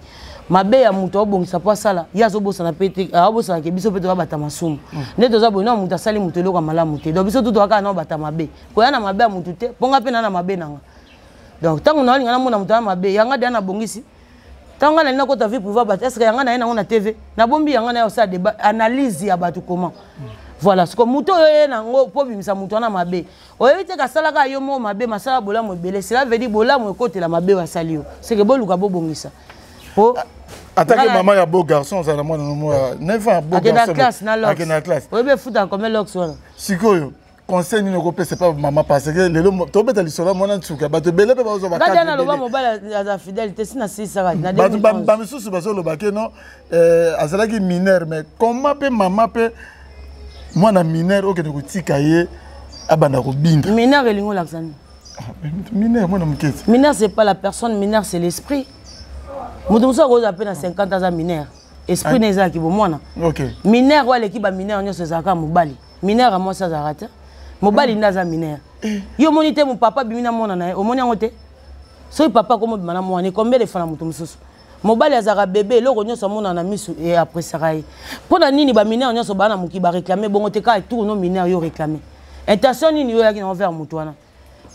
mabe ya moto aobongisa mpo asala ye azobosana mpe te aobosanaka biso mpe toza bata masumu mm. nde toza boye nao moto asali moto eloko ya malamu te donc biso tu toza kaka nao bata mabe koya na mabe ya motu te mpo nga mpe naa na mabe nanga donc ntango naolinga namona moto ya mabe yanga deya nabongisi ntango ngai nali nakota vie priva bato eske yanga naye nango na tv nabombi yanga naye osala deba analyse ya bato comment mm. voilà siko moto oyo ye nango mpo obimisa moto wana mabe oyebi te kasalaka yo moko mabe masala bolamu ebele cela veut dire bolamu ekotela mabe oyo asali yo seke boluka bobongisa po atake mama ya beau garçon ozala na mwana nomo ya 9 ans beau garçon classe na lox akenda classe oyebi efuta comme lox wana sikoyo conseil nini okopesa epa mama parce que lelo tobeta lisolo mwana nsuka bato ebele mpe bazozwa bakati naloba mobali aza fidèle te sina silisaka bamisusu bazoloba ke non euh, azalaki mineur mais comment mpe mama mpe mwana mineur okende kotika ye abanda kobinda mineur elingi olakisa nini mineur mwana moketi mineur c'est pas la personne mineur c'est l'esprit moto mosusu akozala mpe na 50 aza mineur esprit na ezalaki bomwana mineur oyo aleki bamineur nyonso ezalaka mobali mineur ya mwasi azalaka te mobali nde aza mineur eh. yo omoni te mopapa abimi na mwana na ye omoni yango te soki papa akomobima na mwana ekombele efana moto mosusu mobali azalaka bebe eloko nyonso amonana na miso e apresaka ye mpo na nini baminere nyonso baa na mokili bareklame bongo te kaka tour no minere yo reklame intention nini yo oyaki na envers motu wana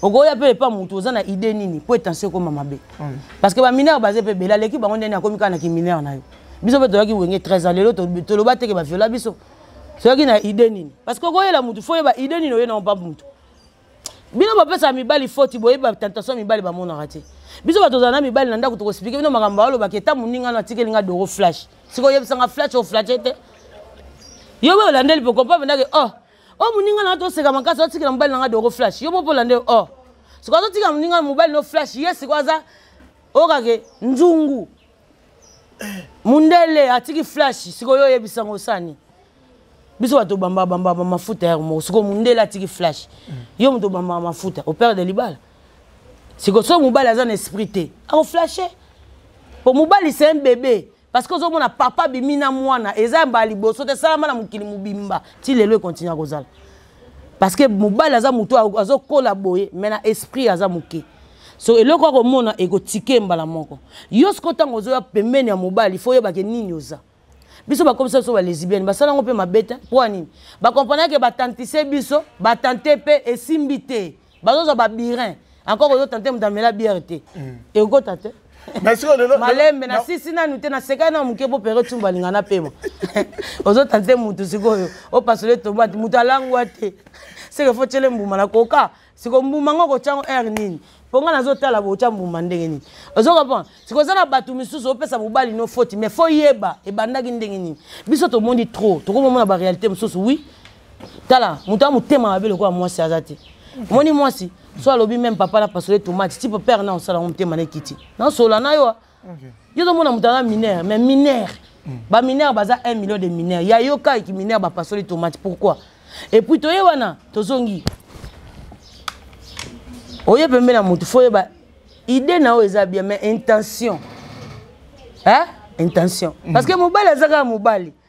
okoya mpe epa motu oza na idée nini mpo intention ekoma mabe mm. parce que baminere baza mpe ebele aleki bango ndeni akomi kaka na kiminere na yo biso mpe toyaki wenge 13 ans lelo toloba teke baviola biso soyaki na idée nini parce que okoyela motu fo oyeba idée nini oye na ompa motu bino bopesaka mibali foti boyebi batentation ya mibali bamonaka te biso bato ozala na mibali na ndako tokospike bino makambo baolobaka eta moninga no atikeli nga doro flash sikoyo oyebisanga flash oflashe te yo boye olandeli poko mpo abendaki o oh, o oh, moninga na nga toseka makasi otikela mobali na nga doro flash yo bo mpo olandeli o oh. sikoyo azotikela moninga mobali no flash ye sikoyo aza okake nzungu mundele atiki flash sikoyo oyebisa ngo sani biso bato obamba bamba mafuta yango moko sikoyo mundele atiki flash yo moto obamba mafuta operde libala sikoyo soki mobali aza na esprit te akoflashe mpo mobali se bebe parce que ozomona papa bimi na mwana eza mbala liboso te esalama na mokili mobimba ti lelo ekontinue kozala parce que mobali aza motu azokola boye mais na esprit aza moke so eloko ya komona ekotike mbala moko yo siko ntango ozoya pembeni ya mobali fo oyebake nini oza biso bakomisa biso balesibienne basala yango mpe mabe te mpo ya nini bakomprenake batantise biso batante mpe esimbi te bazozwa babirin encore oyo tante moto amela biere te mm. ekokota te malembe nasisi nanu te nasekali na moke mpo pere tumba alinga na pema ozota te motu sikoyo opasole tomba te motu alangwa te seke fo tyele mbuma na koka siko mbuma ngo kotyango aire nini mpo ngai nazotala botya mbuma ndenge nini ozo comprendre siko oza na bato misusu opesa mobali no foti mais fo yeba ebandaki ndenge nini biso tomoni trop tokomomona baréalité mosusu wi oui. tala moto ya motema mabe lokola mwasi aza te omoni mwasi so alobi meme papa na pasole tomate tipo père na osala ngo motema na ekiti nasola na yo yo ozomona moto aza minere mais minere mm. baminere baza 1 million de minere ya yo kai kiminere bapasoli tomate pourquoi epuis toye wana tozongi oye pembe na motu fo yeba idée na oyo eza bien mais intention hein? intention mm. parce que mobali aza kaka mobali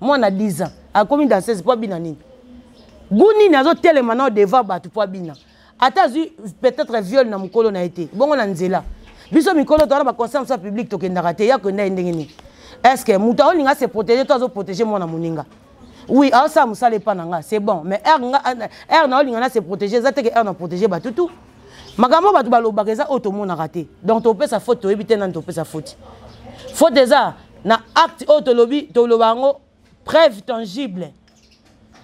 mwana 10 ans akomi danseuse mpo abina nini gu nini azotelema nao devant bato mpo abina ata azwi peut-être viole na mokolo na ye te bongo na nzela biso mikolo towana baconseil mosa public tokendaka te yakenda ye ndenge nini est ce que moto aolinga ase protege to azoprotege mwana moninga oui aosala mosala epa na nga c'est bon mais r nga r naolinga na se protege eza te ke r na protege bato tout makambo bato balobaka eza oyo tomonaka te donc topesa faute toyebi te nani topesa faute faute eza na acte oyo tolobi toloba yango preuve tangible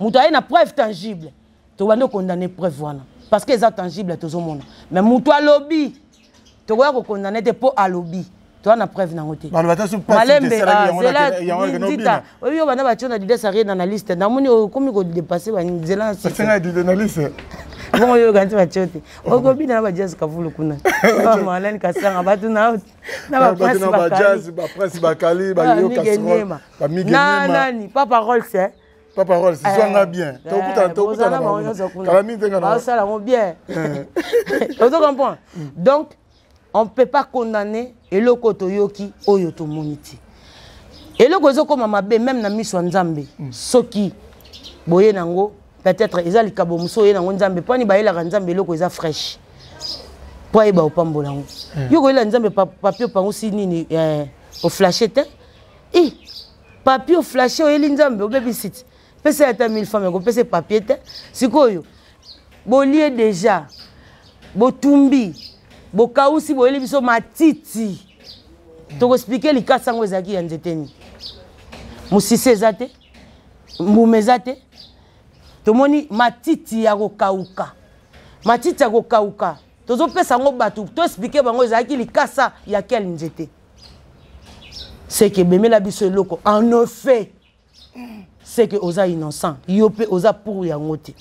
moto aye na preuve tangible tobandi okondane preuve wana parce que eza tangible tozomona mais moto alobi tokoya kokondane te mpo alobi toa na preuve nango te malembe ah, zela nzita oyebi yo banda batio na didas arena na liste namoni okomi kodepasse banzela na liste bongo oyoka nti batio te okobina na bajaz kavulu kuna malani kasanga bato na baprince bakali bayokanani papa rols papa role sizwanga eh, bien eh, tokutana tokutana kala mingi te ngana osala yango bien ozo comprendre donc on peut pas condamner eloko toyoki oyo tomoni ti eloko ezokoma mabe meme na miso ya nzambe mm. soki boye nango peut-être eza likabo mosusu oye nango nzambe mpo ani bayelaka nzambe eloko eza fraîche mpo ayeba opambola yango mm. yo koyela nzambe papier opangusi nini eh, oflashe te i eh, papier oflashe oyeli nzambe obebisi ti pesa ye ata 1000 femme ekopesa ye papier te sikoyo bolie deja botumbi bokausi boyeli biso matiti tokoexplike likasa yango ezalaki ya nzete nini mosisi eza te mbuma eza te tomoni matiti ya kokauka matiti ya kokauka tozopesa yango bato toexplike bango ezalaki likasa ya kel nzete seke ebemela biso eloko en effet c'est que oza innocent yo mpe oza pour yango te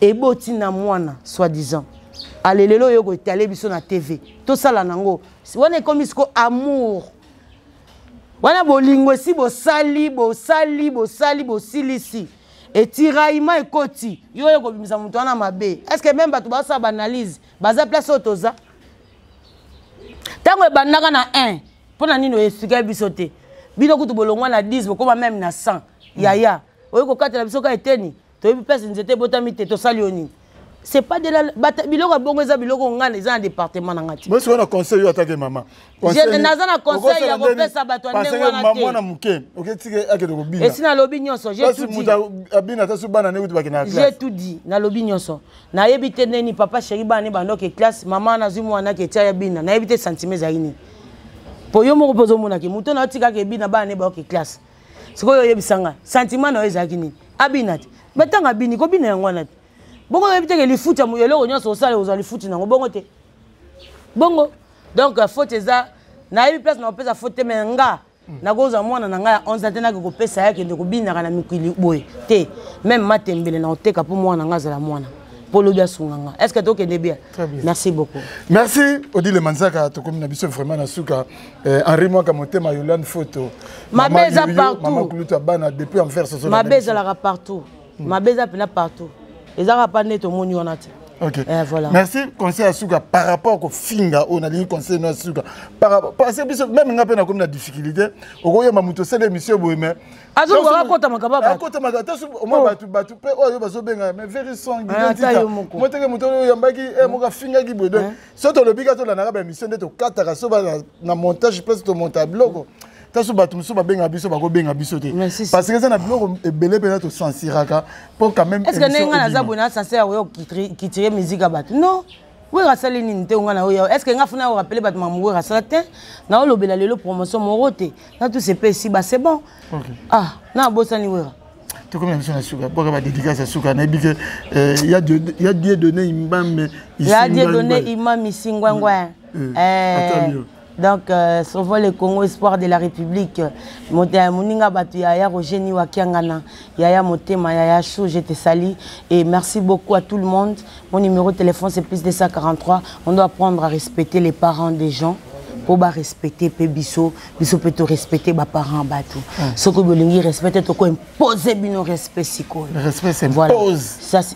eboti na mwana soit disant alelelo oyo koetale biso na tv tosala nango wana ekomi siko amour wana bolingo esi bosali bosali bosali bosilisi etiraillement ekoti yo oyo kobimisa moto wana mabe est ce que meme bato basala baanalyse baza place oyo toza ntango ebandaka na 1 mpo na nini oexplike biso te bino kutu bolongwa na 10 bokoma meme na 100 yaya oyo kokatela biso ka eteni toyebi place nzete ebotami te tosali yo nini c'est pas de la bata biloko bongo eza biloko ngana eza na département na ngati moi sona conseil yo atake maman je naza na conseil ya kopesa bato ya ndenge wana te mwana moke oke tike akende kobina esi nalobi nyonso j'ai tout dit abina ta subana ne kutu bakende na classe j'ai tout dit nalobi nyonso nayebi te neni papa chéri bana ne bandoke classe maman nazui mwana ke tia ya bina nayebi te sentiment ezali nini mpo yo moko mpe ozomona ke moto na otikaka ebina bana ne bayoke classe sikoyo oyebisa nga sentiment na yo ezalaki nini abina te me ntango abini kobina yango wana te bongo oyebi teke lifuti ya eloko nyonso osala ozwa lifuti nango bongo te bongo donc faute eza nayebi place na kopesa faute te me nga nakozwa mwana na ngai ya 11 te nake kopesa ye akende kobinaka na mikili boye te meme matembele na koteka mpo mwana na ngai azala mwana mpo lobi asunga nga est ce que tokende bien merci beaucoup merci odile manzaka tokomi na biso vraiment na suka eh, henri mwaka motema yolande foto mabe eza partout mabe ezalaka partout hmm. mabe eza mpena partout eza kaka pa nde tomoni wana te Okay. Eh, voilà. merci conseil ya suka par rapport kofinga oyo nalingi conseil no ya suka parce biso meme nga mpe nakomi na difficulté okoyamba moto osala émission boye mais azokotamaka babaokotamakaomwa bato bato mpe oyo bazobenga mais very song ah, moteke moto oyo oyambaki eh, moko afingaki boye donc eh. so tolobika tolandaka baémission nde tokataka so na montage place tomonta biloko mm. taso bato mosusu babenga biso bakobenga biso te parce que eza na biloko ebele mpenza tosensuraka mpo quand même estce ndenge ngai naza boye nasensere oyo kitire musique ya bato non wera asali nini te onga na oyo estce ngai funa orapele bato mamu wera asala te naolobela lelo promotion moko te natuse mpe esiba c'est bon ah nabosani wera tokomi na biso na suka mpo kaba dédicace ya suka nayebi ke eh, ya die donne imame ya die donne imame isingwengwe donc euh, souvent le congo espoir de la république euh, moninga bato yaya roger niwa kiangana yaya motema yaya chou je te sali et merci beaucoup à tout le monde mon numéro de téléphone c'est plus 243 on doit apprendre à respecter les parents des gens mpo barespecte mpe biso biso mpe torespecte baparent ya bato soki bolingi respecte toko pose bino respect sikoyo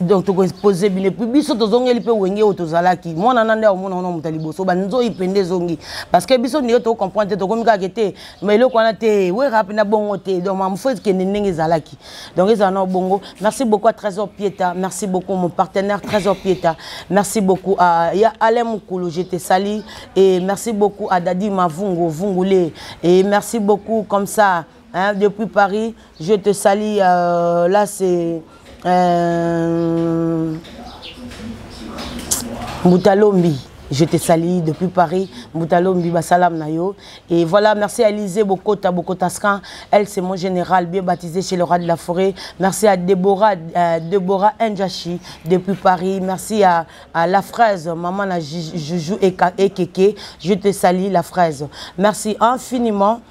donc tokopose bino epuis biso tozongeli mpe wenge oyo tozalaki mwana na nde akomona wana moto ya liboso banzoi mpende ezongi parce que biso ndenge tokocomprendre te tokomi kaka te ma eloko wana te wera mpe na bongo te donc mamfo ekende ndenge ezalaki donc ezala na bongo merci beaucoup à trésor pieta merci beaucoup mon partenaire trésor pieta merci beaucoup à ya alain mokulu je te sali et merci beaucoup à dadi mavungo vungule et merci beaucoup comme ça Hein, depuis Paris, je te salue. Euh, là, c'est... Euh, Moutalombi. Je te salue depuis Paris. Moutalo Mbiba Salam Nayo. Et voilà, merci à Elisée Bokota Bokotaskan. Elle, c'est mon général, bien baptisé chez le roi de la forêt. Merci à Déborah, euh, Njashi depuis Paris. Merci à, la fraise, maman la et Ekeke. Je te salue, la fraise. Merci infiniment.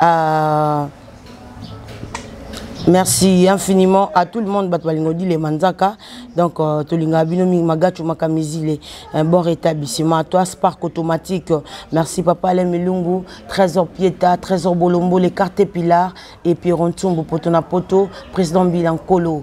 uh... merci infiniment à tout le monde bato balinga odile manzaka donc euh, tolingaka bino mingi magacho makamizile un bon rétablissement à toi spark automatique merci papa alain milungu trésor pieta trésor bolombo les cartes pilar et pierron tumbu poto na poto président bilankolo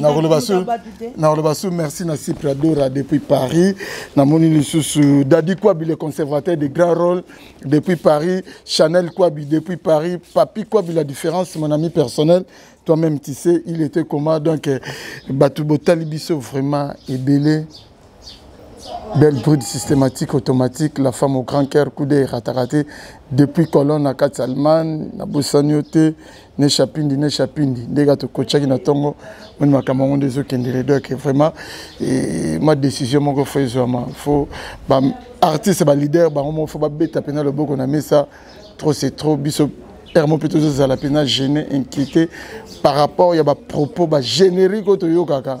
nakoloba su nakoloba su merci na sipradora depuis paris namoni lisusu dadi kwabi le conservateur de grand rôle depuis paris chanel kwabi depuis paris papi kwabi la différence mon ami personnel toi-même tu sais il était comment donc euh, bato botali biso vraiment ebele belle bride systématique automatique la femme au grand cœur coup d'œil ratarate depuis colon na kati allemagne nabosani yo te ne chapindi ne chapindi ndenge atokotshaki na ntongo moni makambo yango nde ezokendele donc vraiment ma décision moko fo ezwama fo baartiste baleader bango moko fo babeta mpena loboko na mesa trop c'est trop biso heure moko mpe tozozala mpena gêne inquiété par rapport ya bapropos bagénérique oyo toyokaka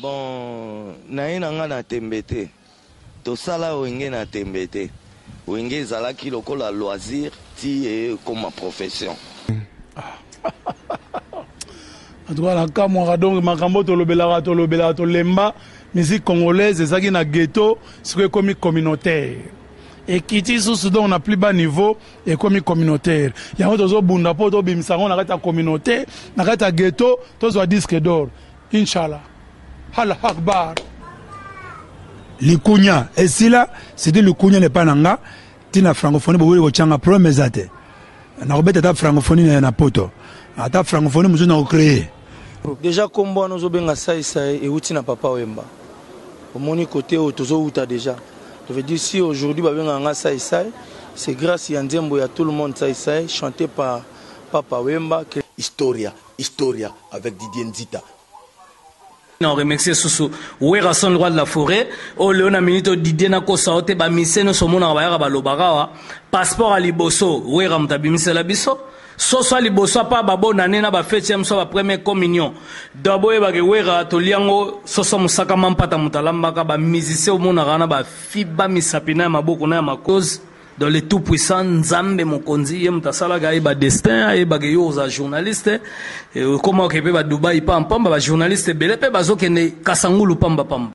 Bon naye na nga na tembe te tosala wenge na tembe te wenge ezalaki lokola loisir ti ekoma profession. En tout cas na kamwaka donc makambo tolobelaka tolobelaka tolemba musique congolaise ezaki na ghetto sikoyo ekomi communautaire ekiti susu donc na plus bas niveau ekomi communautaire yango tozobunda mpo tobimisa yango na kati ya communauté na kati ya ghetto tozwa disque d'or Inshallah. Allah Akbar. Likunya esila c'était likunya n'est pas nanga tina francophonie boboyi kochanga problème eza te nakobeta ata francophonie na, na poto ata francophonie mosusu nakocreye deja nkombo wana ozobenga saisai euti na papa wemba omoni kote oyo tozowuta deja je veux dire si aujourd'hui babengaka nga saisai c'est grâce ya nzembo ya tout le monde saisai chanté par papa wemba historia Historia avec Didier Nzita. Na remercier lisusu Werrason le roi de la foret oyo leo na minute oyo Didier nakosa yo te ba musiciens nyonso omonaka bayaka balobaka awa passeport ya liboso Werra moto abimisela biso soso ya liboso apa ba bonne annee na ba feti ya biso ya ba première communion donc boyeba ke Werra tolia yango soso ya mosaka mampata moto alambaka ba musiciens omonaka wana ba fiba misapi na ya maboko na ya makozi donc le tout puissant nzambe mokonzi ye moto asalaka ayeba destin ayebaka yo oza journaliste okomaka mpe badubai pampamba bajournaliste ebele mpe bazokende kasangulu pambapamba